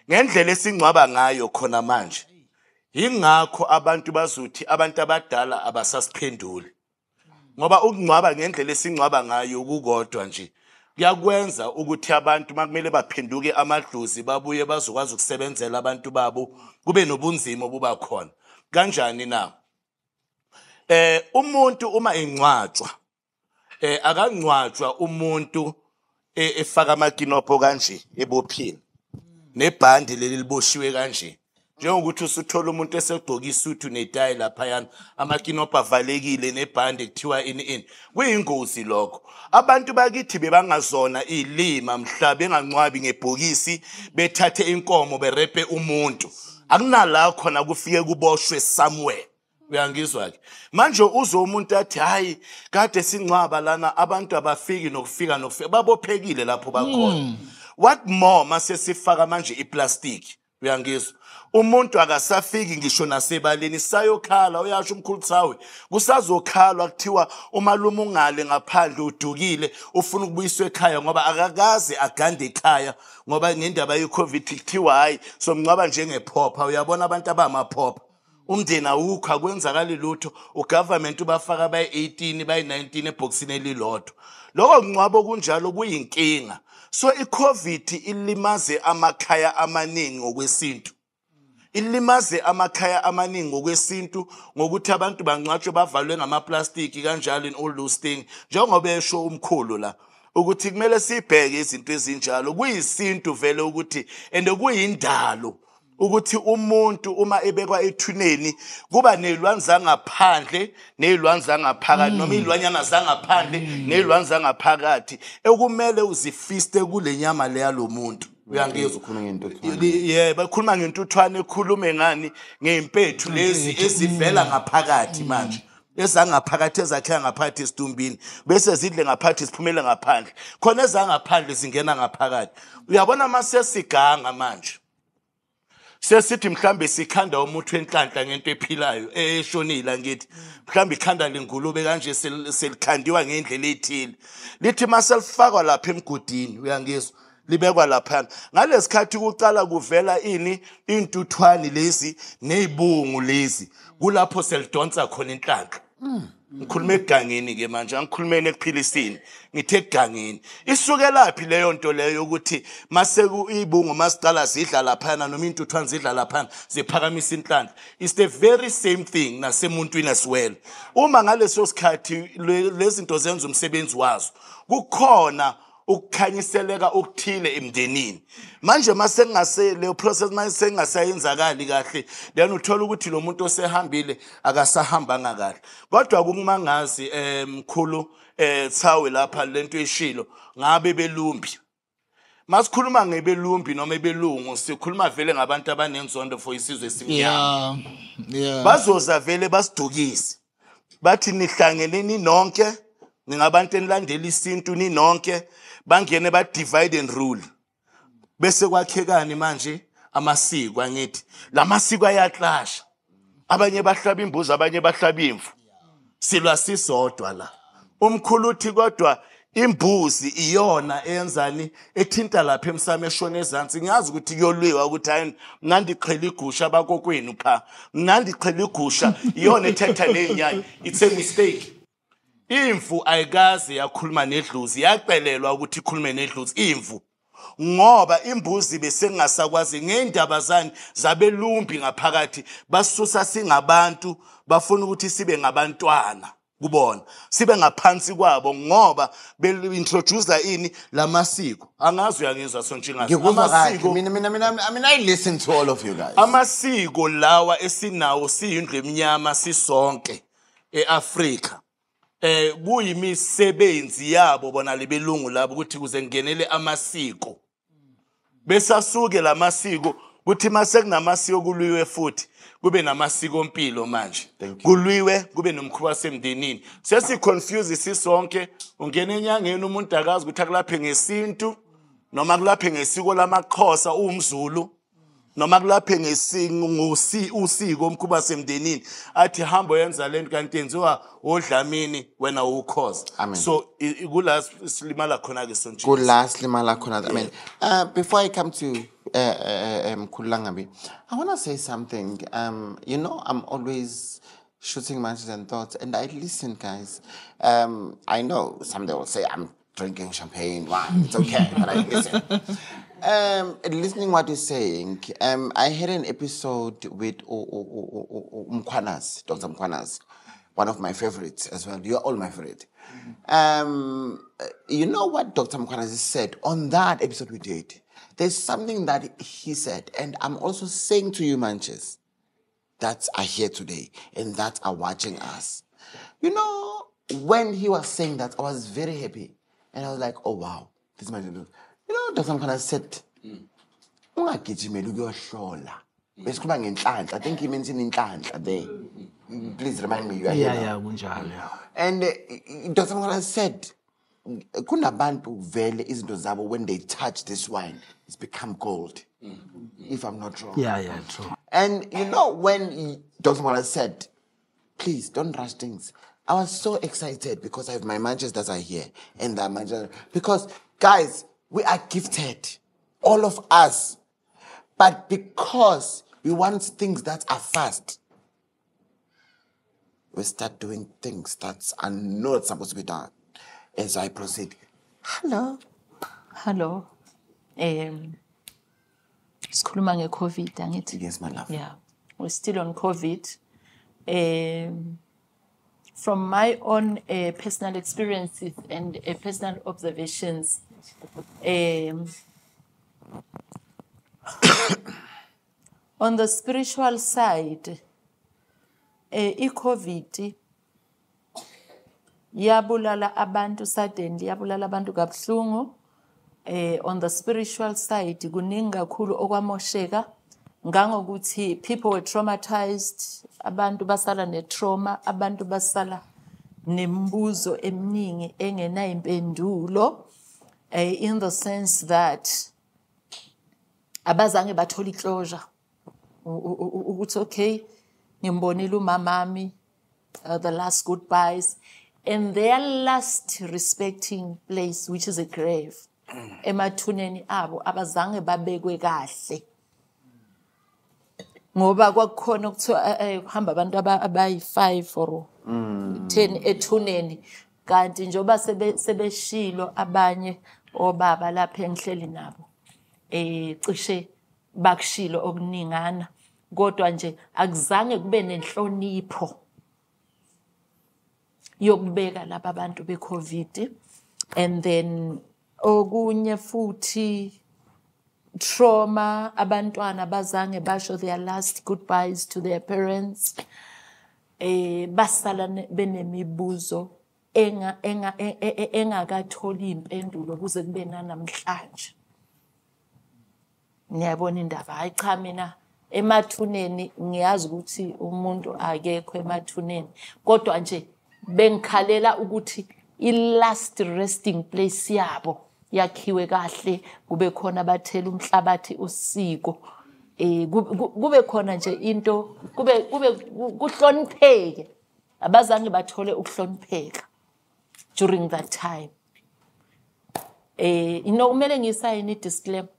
ngendlela esingcwaba ngayo khona manje ingakho abantu bazothi abantu abadala abasasiphenduli. Ngoba ukungcwaba ngendlela esingcwaba ngayo kukodwa nje kuyakwenza ukuthi abantu makumele baphenduke amadlozi babuye bazokwazi ukusebenzela abantu babo kube nobunzima obuba khona kanjani na? Eh umuntu uma engcwatshwa eh akangcwatshwa umuntu e- efaka amakinopho kanje ebophini. Nebhandi leli liboshiwe kanje. Njengokuthi usuthola umuntu esegqoka isuthu netayi laphayana amakinopho avalekile nebhandi kuthiwa ini ini. Kuyingozi lokho. Abantu bakithi bebangazona iy'lima mhla bengangcwabi ngebhokisi bethathe inkomo berepe umuntu. Akunala khona kufike kuboshwe somewhere. Uyangizwa ke? Manje uze umuntu athi hayi kade singcwaba lana abantu abafiki nokufika nokufika. Babophekile lapho bakhona. What more mase sifaka manje iplastic? Uyangizwa? Umuntu akasafiki ngisho nasebaleni sayokhala uyasho umkhulu tsawe. Kusazokhalwa kuthiwa umalume ungale ngaphandle udukile ufuna ukubuyiswa ekhaya ngoba akakaze agande ekhaya ngoba ngendaba ye-covid kuthiwa hayi somngcwaba njengephopha. Uyabona abantu abamaphopha? Umndeni awukho akwenzakali lutho. Ugovernment ubafaka bayi-18 bayi-19 ebhokisini elilodwa. Lokho kungcwabo kunjalo kuyinkinga. So i-covid ilimaze amakhaya amaningi ngokwesintu. Ilimaze amakhaya amaningi ngokwesintu ngokuthi abantu bangcwatshwe bavalwe ngamaplastiki kanjalo in all those things. Njengoba esho umkhulu la ukuthi kumele sibheke izinto ezinjalo kuyisintu vele ukuthi and kuyindalo. Ukuthi umuntu uma ebekwa ethuneni kuba nezilwane zangaphandle nezilwane zangaphakathi noma izilwanyana zangaphandle nezilwane zangaphakathi ekumele uzifiste kule nyama leya lo muntu. Uyangizwa Ukhuluma ngentuthwane. yebo bakhuluma ngentuthwane ekhulume ngani ngempethu lezi ezivela ngaphakathi manje ezangaphakathi ezakheka ngaphakathi esidumbini bese zidle ngaphakathi ziphumele ngaphandle. Khona ezangaphandle zingena ngaphakathi. Uyabona masesiganga manje sesithi mhlambe sikhanda umuthi wenhlanhla ngento ephilayo eshonile ngithi. Mhlambe ikhanda lengulube kanje sel- selikhandiwa ngendlela ethile. Lithi maselifakwa lapha emgodini uyangizwa libekwa laphana. Ngalesikhathi kucala kuvela ini intuthwane lezi nezibungu lezi kulapho selidonsa khona inhlanhla. Ngikhuluma egangeni ke manje angikhulumeni ekuphilisini ngithe egangeni. Isukelaphi leyo nto leyo ukuthi mase ibungu masicala zidla laphana noma intuthwane zidla laphana ziphakamisa inhlanhla? It's the very same thing nasemuntwini as well. Uma ngaleso sikhathi le- lezi zinto zenza umsebenzi wazo kukhona ukukhanyiseleka okuthile emndenini. Manje mase ngase leyo process mase sengasayenzakali kahle then uthola ukuthi lo muntu osehambile akasahambanga kahle. Kodwa kungumangazi eh mkhulu eh lapha lento eshilo ngabe belumbi. Masikhuluma ngebelumbi noma ebelungu sikhuluma vele ngabantu abanenzondo for isizwe esimnyama. Yeah. Yeah. bazoza vele basidukise. Bathi nihlangene ninonke ningabantu enilandela isintu ninonke. Bangene ba-divide and rule. Bese kwakhekani manje amasiko angithi la masiko ayaklasha abanye bahlaba imbuzi abanye bahlaba imvu. Silwa sisodwa la. Umkhulu uthi kodwa imbuzi iyona eyenzani ethinta lapha emsamo eshona ezansi. Ngiyazi ukuthi kuyolwiwa ukuthi hayi mna ndiqhela igusha abakokwenu pha. Mna ndiqhela igusha iyona ethetha ney'nyanya it's a mistake. Imvu ayikaze yakhuluma nedlozi yacelelwa ukuthi ikhulume nedlozi. Imvu ngoba imbuzi besengasakwazi ngeindaba zani zabelumbi ngaphakathi basusa singabantu bafuna ukuthi sibe ngabantwana. Kubona? Sibe ngaphansi kwabo ngoba be-introducer ini lamasiko angazi uyangizwa sontshingasi ngikuzwa kahle. Amasiko mina mina mina I mean I listen to all of you guys. Amasiko lawa esinawo siyindlu emnyama sisonke eAfrika. Eh kuyimisebenzi yabo bona lebelungu labo ukuthi kuze ngenele amasiko. Besasuke lamasiko kuthi mase kunamasiko kulwiwe futhi kube namasiko empilo manje kulwiwe kube nomkhuba semndenini sesiconfuse sisonke ungena enyangeni umuntu akazi ukuthi akulaphe ngesintu noma kulaphe ngesiko lamaXhosa uwumZulu. Noma kulaphe usiko omkhuba semndenini athi hamba yenza lento kanti yenziwa odlamini wena ukhoza so kula silimala khona ke sonje Good last limala khona. I mean, uh, before I come to uh, uh, um, I want to say something. Um, you know, I'm always shooting matches and thoughts, and I listen, guys. Um, I know someday will say I'm drinking champagne, wine. It's okay, but I listen. Um, listening what you're saying, um, I had an episode with Mkwanas, Dr. Mkwanas, one of my favorites as well. You're all my favorite. Um, you know what Dr. Mkwanas said on that episode we did? There's something that he said, and I'm also saying to you, Manches, that are here today and that are watching us. You know, when he was saying that, I was very happy. And I was like, oh wow, this is my You know, Dr. Mkwanas said, mm. ungagijimeli ukuyohlola mm. besikhuluma ngenhlanhla i think he mentioned inhlanhla there. Mm, please remind me you are here ya now. ya kunjalo ya and eh, uh, dr Mkhala said kunabantu vele izinto zabo when they touch this wine it's become gold. If i'm not wrong. Yeah yeah true. And you know when he- dr Mkhala said please don't rush things. I was so excited because i have my manchesters are here and the manchester because guys we are gifted all of us but because we want things that are fast we start doing things that are not supposed to be done. As I proceed, hello. Hello. Um sikhuluma ngeCovid angithi. Yes, my love. Yeah. We're still on COVID. Um from my own uh, personal experiences and uh, personal observations um on the spiritual side eh iCovid yabulala abantu suddenly yabulala abantu kabuhlungu. Eh on the spiritual side kuningi kakhulu okwamosheka ngangokuthi people were traumatized abantu basala netrauma abantu basala nemibuzo eminingi engenayimpendulo in the sense that abazange bathola iclosure. U- u- u- ukuthi okay ngimbonile umamami uh, the last goodbyes and their last respecting place which is a grave emathuneni abo abazange babekwe kahle. Ngoba kwakukhona okuthiwa eh, eh, kuhamba abantu aba- abayi-five or ten ethuneni kanti njengoba sebe- sebeshilo abanye obaba lapha engihleli nabo eh cishe bakushilo okuningana kodwa nje akuzange kube nenhlonipho yokubeka laba abantu beCovid. And then okunye futhi trauma abantwana bazange basho their last goodbyes to their parents eh basala ne- benemibuzo e- e- e- engakatholi impendulo kuze kube namhlanje niyabona indaba. Hayi cha mina emathuneni ngiyazi ukuthi umuntu akekho emathuneni. Kodwa nje bengikhalela ukuthi i-last resting place yabo yakhiwe kahle kube khona bathela umhlabathi usiko. Eh ku- ku- kube khona nje into kube kube ku- kuhlonipheke. Abazange bathole ukuhlonipheka. During that time. Eh ino kumele ngisayini disclaimer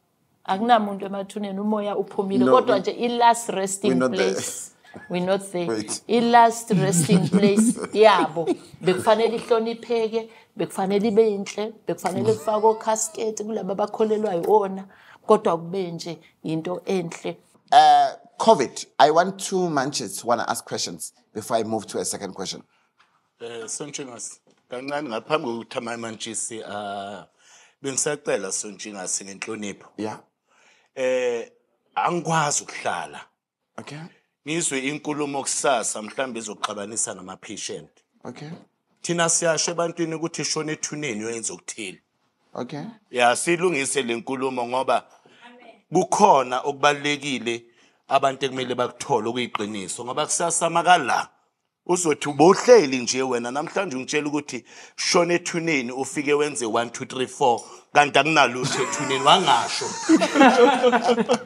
akunamuntu emathuneni umoya uphumile No, kodwa nje i last resting we're not there. place. We're not there. I last resting place yabo. Bekufanele ihlonipheke bekufanele ibe inhle bekufanele kufakwe ocasket kulabo abakholelwayo ona. Kodwa kube nje into enhle. Uh, COVID. I want two manches want to ask questions before I move to a second question. Eh Sonjingasi kancane ngaphambi kokuthi amamantshisi ah bengisacela Sonjingasi ngenhlonipho Yeah. eh angikwazi ukuhlala Okay. ngizwe inkulumo kusasa mhlawumbe izoxabanisa nama patient Okay. thina siyasho ebantwini ukuthi shona ethuneni uyenza ukuthile Okay. ya silungise lenkulumo ngoba kukhona okubalekile abantu ekumele bakuthole okuyiqiniso ngoba kusasa makala uzothi ubohleli nje wena namhlanje ungitshela ukuthi shona ethuneni ufike wenze 1 2 3 4 kanti akunalutho ethuneni wangasho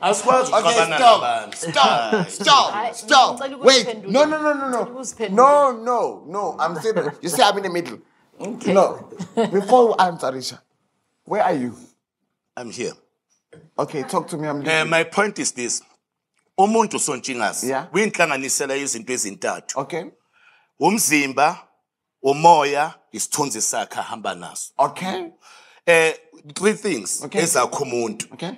asikwazi Okay, ukuxabana stop. nabantu Stop. Stop. Stop. Wait. No, no, no, no, no. No, no, no. I'm saying, you see, I'm in the middle. Okay. No. Before you answer, Risha, where are you? i'm here Okay, talk to me. I'm Uh, my point is this umuntu sontshingasi Yeah. uyinhlanganisela izinto ezintathu Okay. Umzimba umoya isithunzi sakhe ahamba naso Okay. eh three things Okay. ezakho umuntu Okay.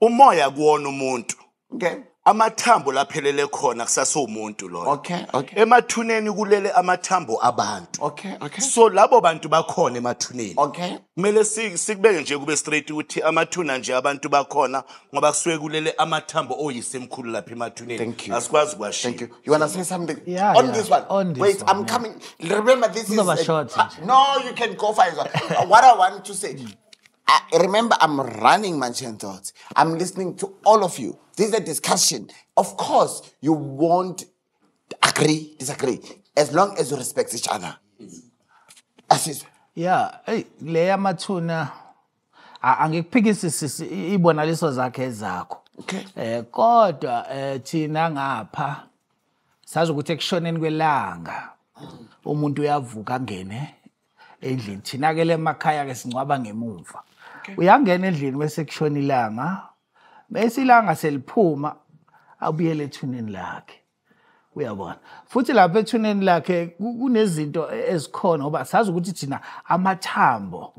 umoya kuwona umuntu Okay. Amathambo laphelele khona kusasewumuntu loyo Okay. Okay. emathuneni kulele amathambo abantu Okay. Okay. so labo bantu bakhona emathuneni Okay. kumele si- sikubeke nje kube straight ukuthi amathuna nje abantu bakhona ngoba kusuke kulele amathambo oyisemkhulu lapha emathuneni Thank you. asikwazi Thank you. You want to say something? Yeah, on yeah. this one. On this Wait, one, I'm yeah. coming. Remember, this is. A- uh, no, you can go for it. What I want to say. I, remember, I'm running Mansion Thoughts. I'm listening to all of you. This is a discussion. Of course, you won't agree, disagree, as long as you respect each other. As is. Yeah, hey le yamathuna a- angikuphikisisi ibonaliso zakhe ezakho. Okay. Eh kodwa eh thina ngapha sazi ukuthi ekushoneni kwelanga umuntu uyavuka angene endlini thina ke lemakhaya ke sincwaba ngemuva. Uyangena endlini bese kushona ilanga. Bese ilanga seliphuma abuyele ethuneni lakhe. uyabona futhi lapha ethuneni lakhe ku- kunezinto ezikhona ngoba sazi ukuthi thina amathambo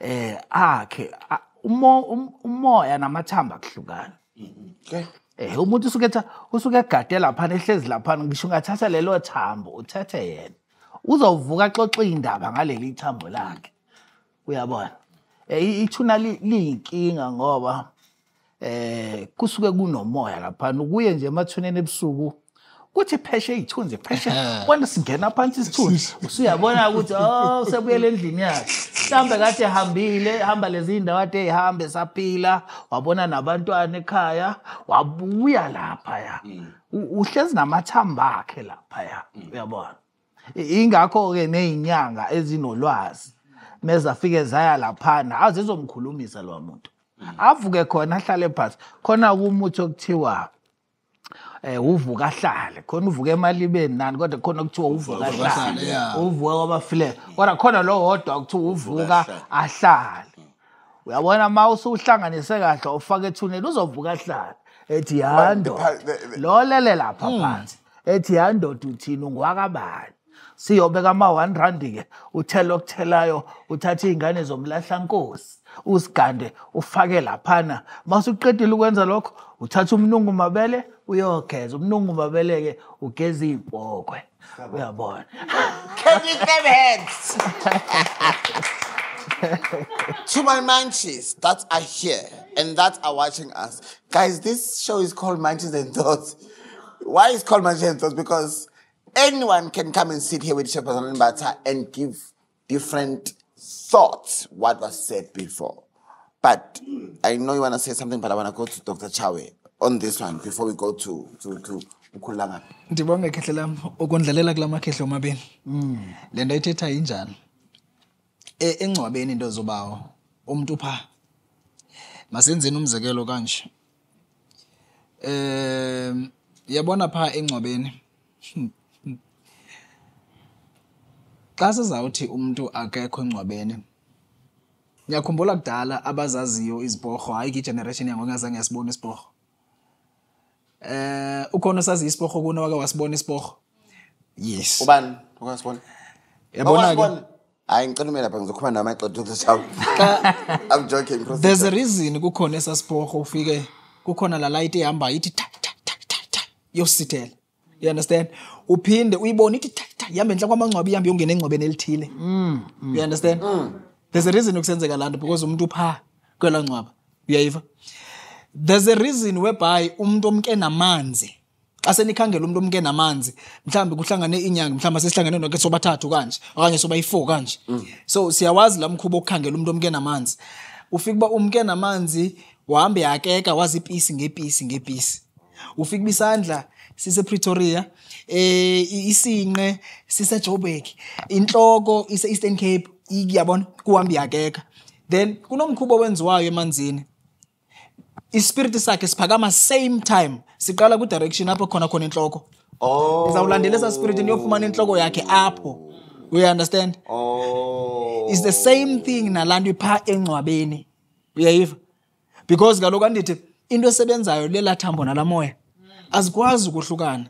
eh akhe a- umo- um- umoya namathambo akuhlukani Okay. eh umuntu usuke etha usuke egade lapha ehlezi lapha ngisho ungathatha lelo thambo uthathe yena uzowuvuka xoxa indaba ngaleli thambo lakhe uyabona eh i- ithuna li- liyinkinga ngoba eh kusuke kunomoya lapha kuye nje emathuneni ebusuku kuthi pheshe izithunzi pheshe wena singena phansi isithunzi usuyabona ukuthi oh sebuyele endlini yakhe. Mhlambe kade ehambile hamba lezi indawo ade ehambe saphila wabona nabantwana ekhaya wabuya lapha ya U- uhlezi namathamba akhe lapha ya uyabona? I- ingakho ke nezinyanga ezinolwazi mezafike zaya laphana azizomkhulumisa lo muntu. Avuke khona ahlale phansi. Khona kumuthi okuthiwa eh uvuka ahlale. Khona uvuka emalibeni nani kodwa khona okuthiwa uvuka ahlale. uvuka kwabafileyo kodwa khona lo wodwa kuthiwa uvuka ahlale. uyabona ma usuhlanganise kahle ufaka ethuneni uzovuka ahlale. Ethi yando the- lolele lapha phansi. Ethi yandoda uthini? Ungwakabani siyobeka ama-one randi-ke uthela okuthelayo uthathe iy'ngane zomlahla nkosi usigande ufake laphana uma usuqedile ukwenza lokho uthatha umnungu mabele uyogeza umnungu mabele-ke ugeza iy'mpokwe uyabona Can you clap hands? to my manches that are here and that are watching us. Guys, this show is called Manches and Thoughts. Why is called Manches and Thoughts? Because anyone can come and sit here with Shepherd and Bata and give different thoughts what was said before. But I know you want to say something, but I want to go to Dr. Chawe on this one before we go to to to ndibonge khehle lam ukundlalela kula makhehlo omabini. Le nto ithetha injani E- engcwabeni into zobawo umntu phaa masenzeni umzekelo kanje. Um yabona phaa engcwabeni xa sizawuthi umntu akekho engcwabeni ndiyakhumbula kudala abazaziyo iziporho hayi ke igeneration yangoku ngazange yasibona isiporho. Eh ukhona osaziyo isiporho kuna wake wasibona isiporho? Yes. Ubani? Ukasibona yabona ke? Wakasibona? hayi ngicela ume lapha ngizokhuluma nama ixoxa i'm joking Prof. there's a reason kukhona esasiporho ufike kukhona la light ehamba ithi ta ta ta ta ta yosithela. You understand? Uphinde uyibone ithi ta ihambe enhla kwamangcwaba ihambe yongena engcwabeni elithile. You understand? There's a reason ukusenzeka laa nto because umuntu pha kwela ngcwaba. Uyayiva? There's a reason whereby umuntu omke namanzi xa senikhangela umntu omke namanzi mhlawumbi kuhlangane inyanga mhlawumbi sesihlangane nonke sobathathu kanje okanye sobayi-four kanje. So siyawazi la mkhuba okukhangela umntu omke namanzi. Ufike uba umke namanzi wahambe yakeka wazi ipisi ngepisi ngepisi ufike uba isandla sisepretoria eh isinqe sisejoburg. Inhloko ise-eastern cape iyabona kuhamba iyakeka then kunomkhuba owenziwayo emanzini. Ispiriti sakhe siphakama same time siqala kwidirection apho khona khona intloko oh. Izawulandela esa spiriti niyofumana intloko yakhe apho. Uyaunderstand oh. Is the same thing nalaa nto ipha engcwabeni. Uyayiva? Because kaloku andithi into esebenzayo lelaa thambo nalaa moya azikwazi ukuhlukana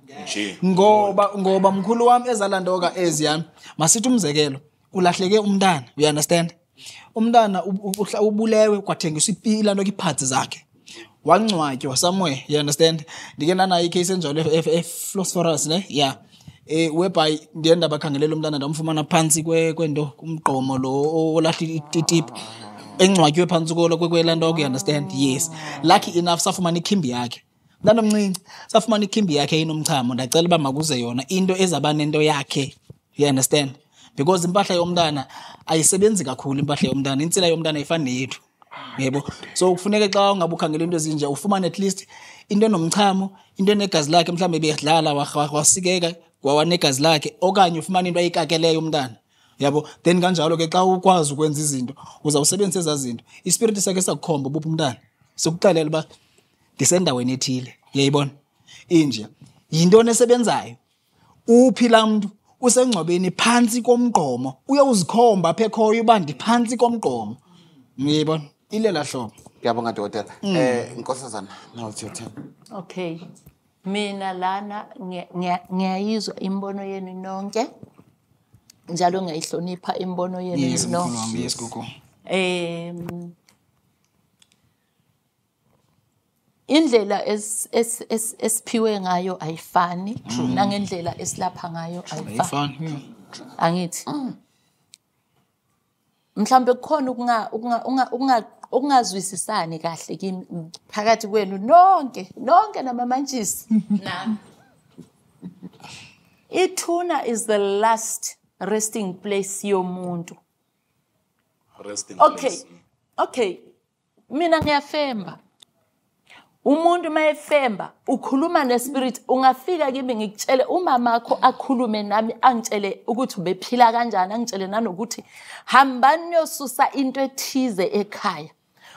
ngoba ngoba mkhulu wam ezalandoka eziyami masithi umzekelo ulahleke umntana you understand? Umntana ubulewe kwathengiswa ilanto kiphathi zakhe. Wangcwatywa somewhere you understand? Ndike ndanayo ikhase enjalo e- e- eflosphorus ne? Ya. Um whereby ndiye ndabakhangelela umntana ndamfumana phantsi kwe- kwento umgqomo lo olahla itiphu engcwatywe phantsi kolo kwelaa nto you understand? Yes. Lucky enough safumana ikhimbi yakhe mntana safumana ikhimbi yakhe inomchamo ndacela uba makuze yona into ezaba nento yakhe. You understand? Because impahla yomntana ayisebenzi kakhulu impahla yomntana intsila yomntana ayifani neyethu. Yebo? So kufuneka xa ungabe ukhangela into ezinje ufumane at least into enomchamo into enegazi lakhe mhlawumbi bedlala wa- wa- wasikeka wawanegazi lakhe okanye ufumane into ayikakeleyo umntana. Yabo? Then kanjalo ke xa ukwazi ukwenza izinto uzawusebenzisa ezaa zinto ispiriti sakhe sakukhomba ubuphi umntana. Sikuxelela uba ndisendaweni ethile uyayibona inje yintoni esebenzayo uphi laa mntu? Usengcwabeni phantsi komgqomo uyawuzikhomba apha ekhoyo uba ndiphantsi komgqomo. Uyayibona ilela hlobo. Ndiyabonga dokotela. Um nkosazana now it's your turn. Okay. Mina lana ngiya- ngiya- ngiyayizwa imbono yenu nonke. Njalo ngiyayihlonipha imbono yenu nonke. wami indlela es- es- es- esiphiwe ngayo ayifani. Nangendlela esilapha ngayo ayifani. ayifani. Yeah. angithi. Mhlambe kukhona ukunga ukunga- ukunga- ukunga- ukungazwisisani kahle kimi phakathi kwenu nonke nonke namamantshisi. Nami ithuna is the last resting place yomuntu. Rest in okay. place. okay. Mina ngiyafemba. Umuntu mayefemba ukhuluma nespirit ungafika kimi ngikutshele umamakho akhulume nami angitshele ukuthi ubephila kanjani angitshele nanokuthi hambani niyosusa into ethize ekhaya.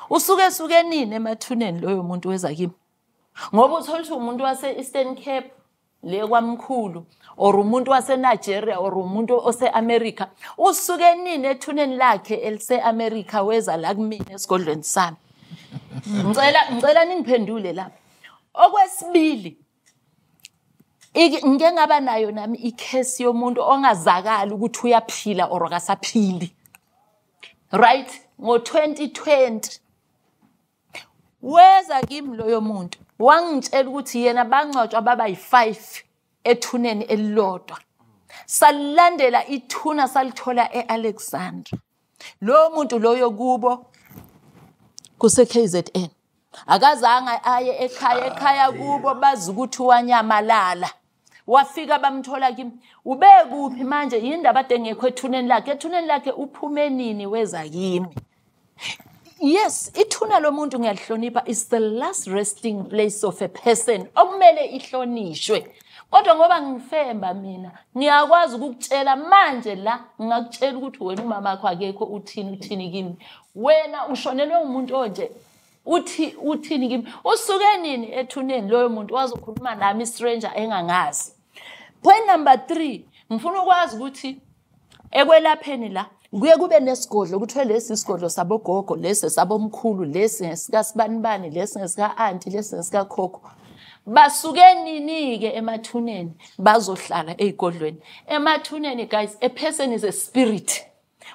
Usuke suke nini emathuneni loyo muntu weza kimi? Ngoba uthola ukuthi umuntu wase-eastern cape le kwamkhulu or umuntu wasenigeria or umuntu ose-america usuke nini ethuneni lakhe elise-america weza la kumina esigodlweni sami. Ngicela ngicela ningiphendule lapha okwesibili ngike ngaba nayo nami ikhesi yomuntu ongazakali ukuthi uyaphila or akasaphili. Right? Ngo-2020 weza kimi loyo muntu wangitshela ukuthi yena bangcwatshwa baba yi-five ethuneni elilodwa. Salilandela ithuna salithola e-alexandra lowo muntu loyo kubo kuse-KZN akazange aye ekhaya ekhaya kubo bazi ukuthi wanyamalala wafika bamthola kimi ube kuphi manje yindaba ade ngekho ethuneni lakhe? Ethuneni lakhe uphume nini weza kimi? Yes ithuna lomuntu ngiyalihlonipha is the last resting place of a person okumele ihlonishwe. Kodwa ngoba ngifemba mina ngiyakwazi ukukutshela manje la ngingakutshela ukuthi wena umama wakho akekho uthini uthini kimi. Wena ushonelwe umuntu onje uthi uthini kimi. Usuke nini ethuneni loyo muntu wazokhuluma nami istranger engangazi? Point number 3 ngifuna ukwazi ukuthi ekwelapheni la kuye kube nesigodlo kuthiwe lesi isigodlo sabogogo lesi sabomkhulu lesi ngesikasibanibani lesi ngesika-anti lesi ngesikakhokho basuke nini-ke emathuneni bazohlala ey'godlweni emathuneni guys a person is a spirit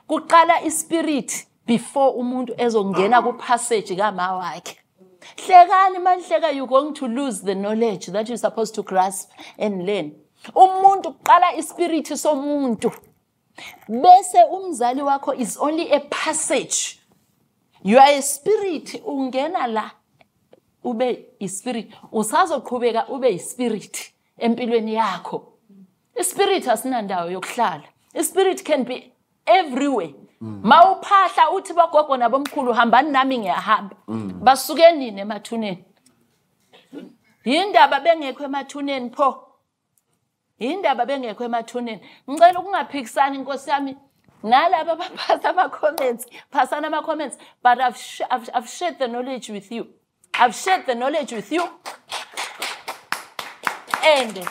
kuqala ispirit before umuntu ezongena kupassage kama wakhe hlekani manihleka you're going to lose the knowledge that you're supposed to grasp and learn. Umuntu kuqala ispirithi somuntu bese umzali wakho is only a passage. You are a spirit ungena la ube ispirit usazoqhubeka ube ispirit empilweni yakho. Ispirit asinandawo yokuhlala. Ispirit can be everywhere. Mawuphahla uthi bagogo nabomkhulu hambani nami ngiyahamba. Basuke nini emathuneni? Yindaba bengekho emathuneni pho? Yindaba bengekho emathuneni. Ngicela ukungaphikisani inkosi yami. Nalaba abaphasa ama-comments phasana ama-comments but I've, sh I've, I've shared the knowledge with you. I've shared the knowledge with you. And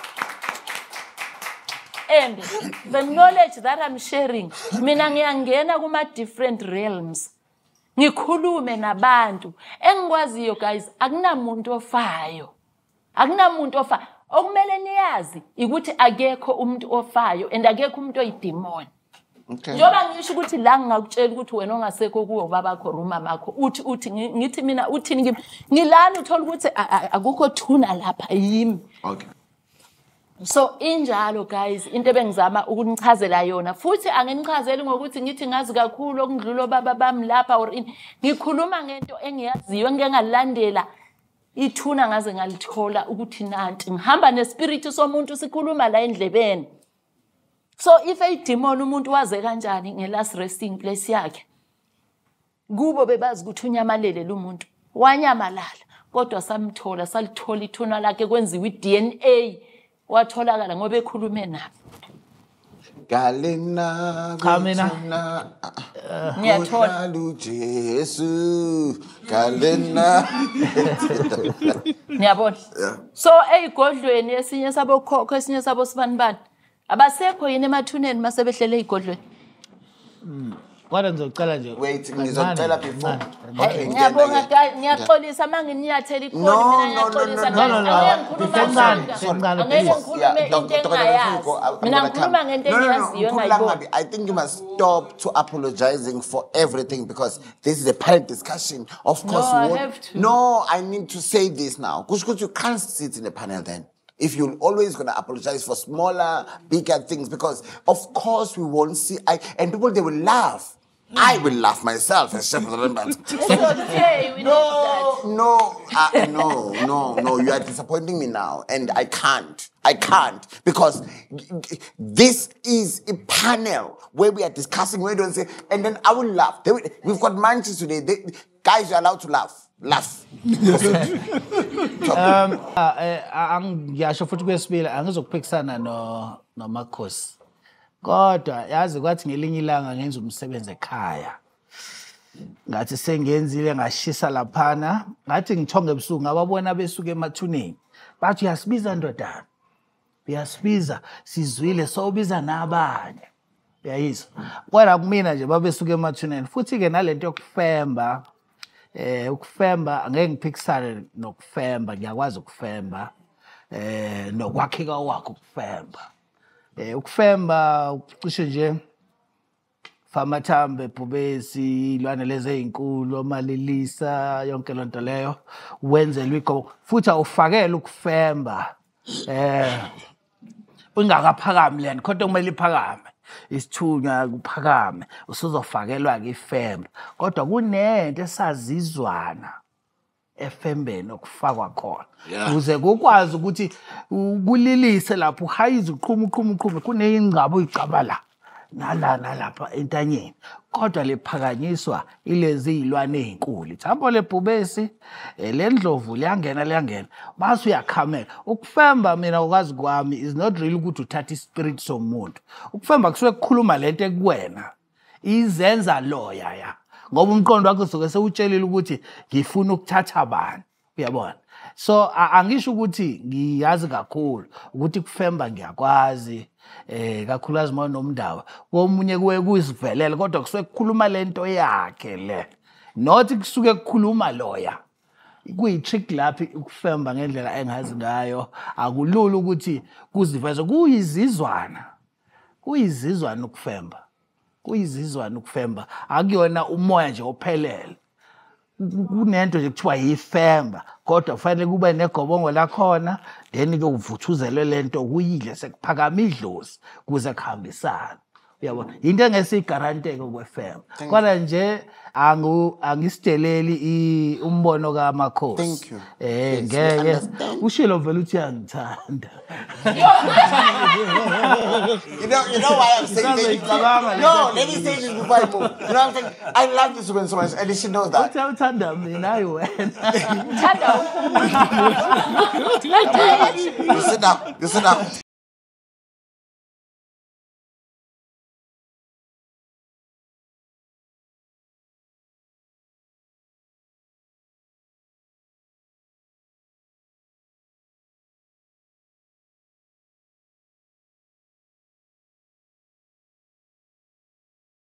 and the knowledge that I'm sharing mina ngiyangena kuma-different realms. Ngikhulume nabantu. Engikwaziyo guys akunamuntu ofayo. Akunamuntu ofayo okumele niyazi ukuthi akekho umuntu ofayo and akekho umuntu oyidimoni Okay. Njengoba ngisho ukuthi la ngingakutshela ukuthi wena ongasekho kuwo babakho rumamakho uthi uthi ngi- ngithi mina uthini kimi ngilani uthola ukuthi akukho thuna lapha yimi. Okay. so injalo guys into ebengizama ukunichazela yona. Futhi anginichazeli ngokuthi ngithi ngazi kakhulu okudlula obaba bami lapha or ini. Ngikhuluma ngento engiyaziyo engike ngalandela ithuna ngaze ngalithola ukuthi nanti. Ngihamba nespirithi somuntu sikhuluma la endlebeni. So if eyidimoni umuntu waze kanjani nge-last resting place yakhe kubo bebazi ukuthi unyamalele lo muntu. Wanyamalala kodwa samthola salithola ithuna lakhe kwenziwa i-dna watholakala ngoba ekhulume nabo. Galena Cha, mina. kuthina, ngiyathola. kuhlalu Jesu Galena ngiyabona. So ey'godlweni esinye sabokhokho esinye sabo sibanibani abasekho yini emathuneni masebehlele ey'godlweni. Kodwa ngizocela nje ngiyaxolisa. I think you must stop to apologizing for everything because this is a panel discussion. Of course no, I have to. no I need to say this now. Because you can't sit in a panel then. If you're always gonna apologize for smaller, bigger things, because of course we won't see. I and people they will laugh. I will laugh myself as Shepherd Rembrandt. It's okay, we. No, no, uh, no, no, no. You are disappointing me now, and I can't. I can't because this is a panel where we are discussing. We don't say, and then I will laugh. They will- we've got manches today. They, guys, you're allowed to laugh. Laugh. Ah, eh, ang- ngiyasho futhi kwesibili angizokuphikisana no nomakhosi. Kodwa yazi kwathi ngelinye ilanga ngenza umsebenzi ekhaya ngathi sengenzile ngashisa laphana ngathi ngithonge ebusuku ngababona besuka emathuneni. Bathi uyasibiza ndodana? Uyasibiza? Sizwile sowubiza nabanye. Uyayizwa? Kodwa kumina nje babesuka emathuneni. Futhi-ke nalento yokufemba eh ukufemba angeke ngiphikisane nokufemba ngiyakwazi ukufemba. Eh nokwakheka wakho ukufemba. Eh ukufemba cishe nje famathambe bhubesi ilwane lezi ezinkulu omalilisa yonke lonto leyo. Wenzelwe igogo futhi awufakele ukufemba. Eh ungakaphakami lena kodwa kumele iphakame. Isithunywa kuphakame usuzofakelwa-ke ifemba kodwa kunento esazizwana efembeni okufakwa khona Yeah. ukuze kukwazi ukuthi ukulilise lapho uhayize uqhume uqhume uqhume kuneyingcabo uyicaba la nala nalapha entanyeni. Kodwa liphakanyiswa ilezi iy'lwane ey'nkulu. Ithambo lebhubesi um le ndlovu liyangena liyangena. Base uyakhamela. Ukufemba mina ukwazi kwami is not really ukuthi uthatha ispirit somuntu. Ukufemba kusuke kukhuluma lento ekuwena. Izenza loya ya. Ngoba umqondo wakho usuke sewutshelile ukuthi ngifuna ukuthatha abantu uyabona? So a- angisho ukuthi ngiyazi kakhulu ukuthi kufemba ngiyakwazi. Eh kakhulukazi uma nomndaba komunye kuwe kuyizivelele kodwa kusuke kukhuluma lento yakhe le. Not kusuke kukhuluma loya. Kuyi-trick laphi ukufemba ngendlela engazi ngayo. Akulula ukuthi kuziveze. Kuyizizwana. Kuyizizwana ukufemba. Kuyizizwana ukufemba. Akuyona umoya nje ophelele. Ku- kunento nje kuthiwa yifemba kodwa kufanele kube negobongo lakhona then-ke kuvuthuzelwe lento kuyidle sekuphakama idlozi kuze kuhambisane. Uyabona into engesiyigaranteke kwefemba kodwa nje angu- angisideleli i- umbono kamakhosi Thank you. eh Yes, we ngeke understand. ushilo vele uthi uyangithanda You know, you know why I'm saying Sounds thank like you? Salama, No, like let me say this before I move. You know what I'm saying? I love this woman so much, and she knows that. uthi awuthanda mina ayi wena Thanda You sit down. You sit down.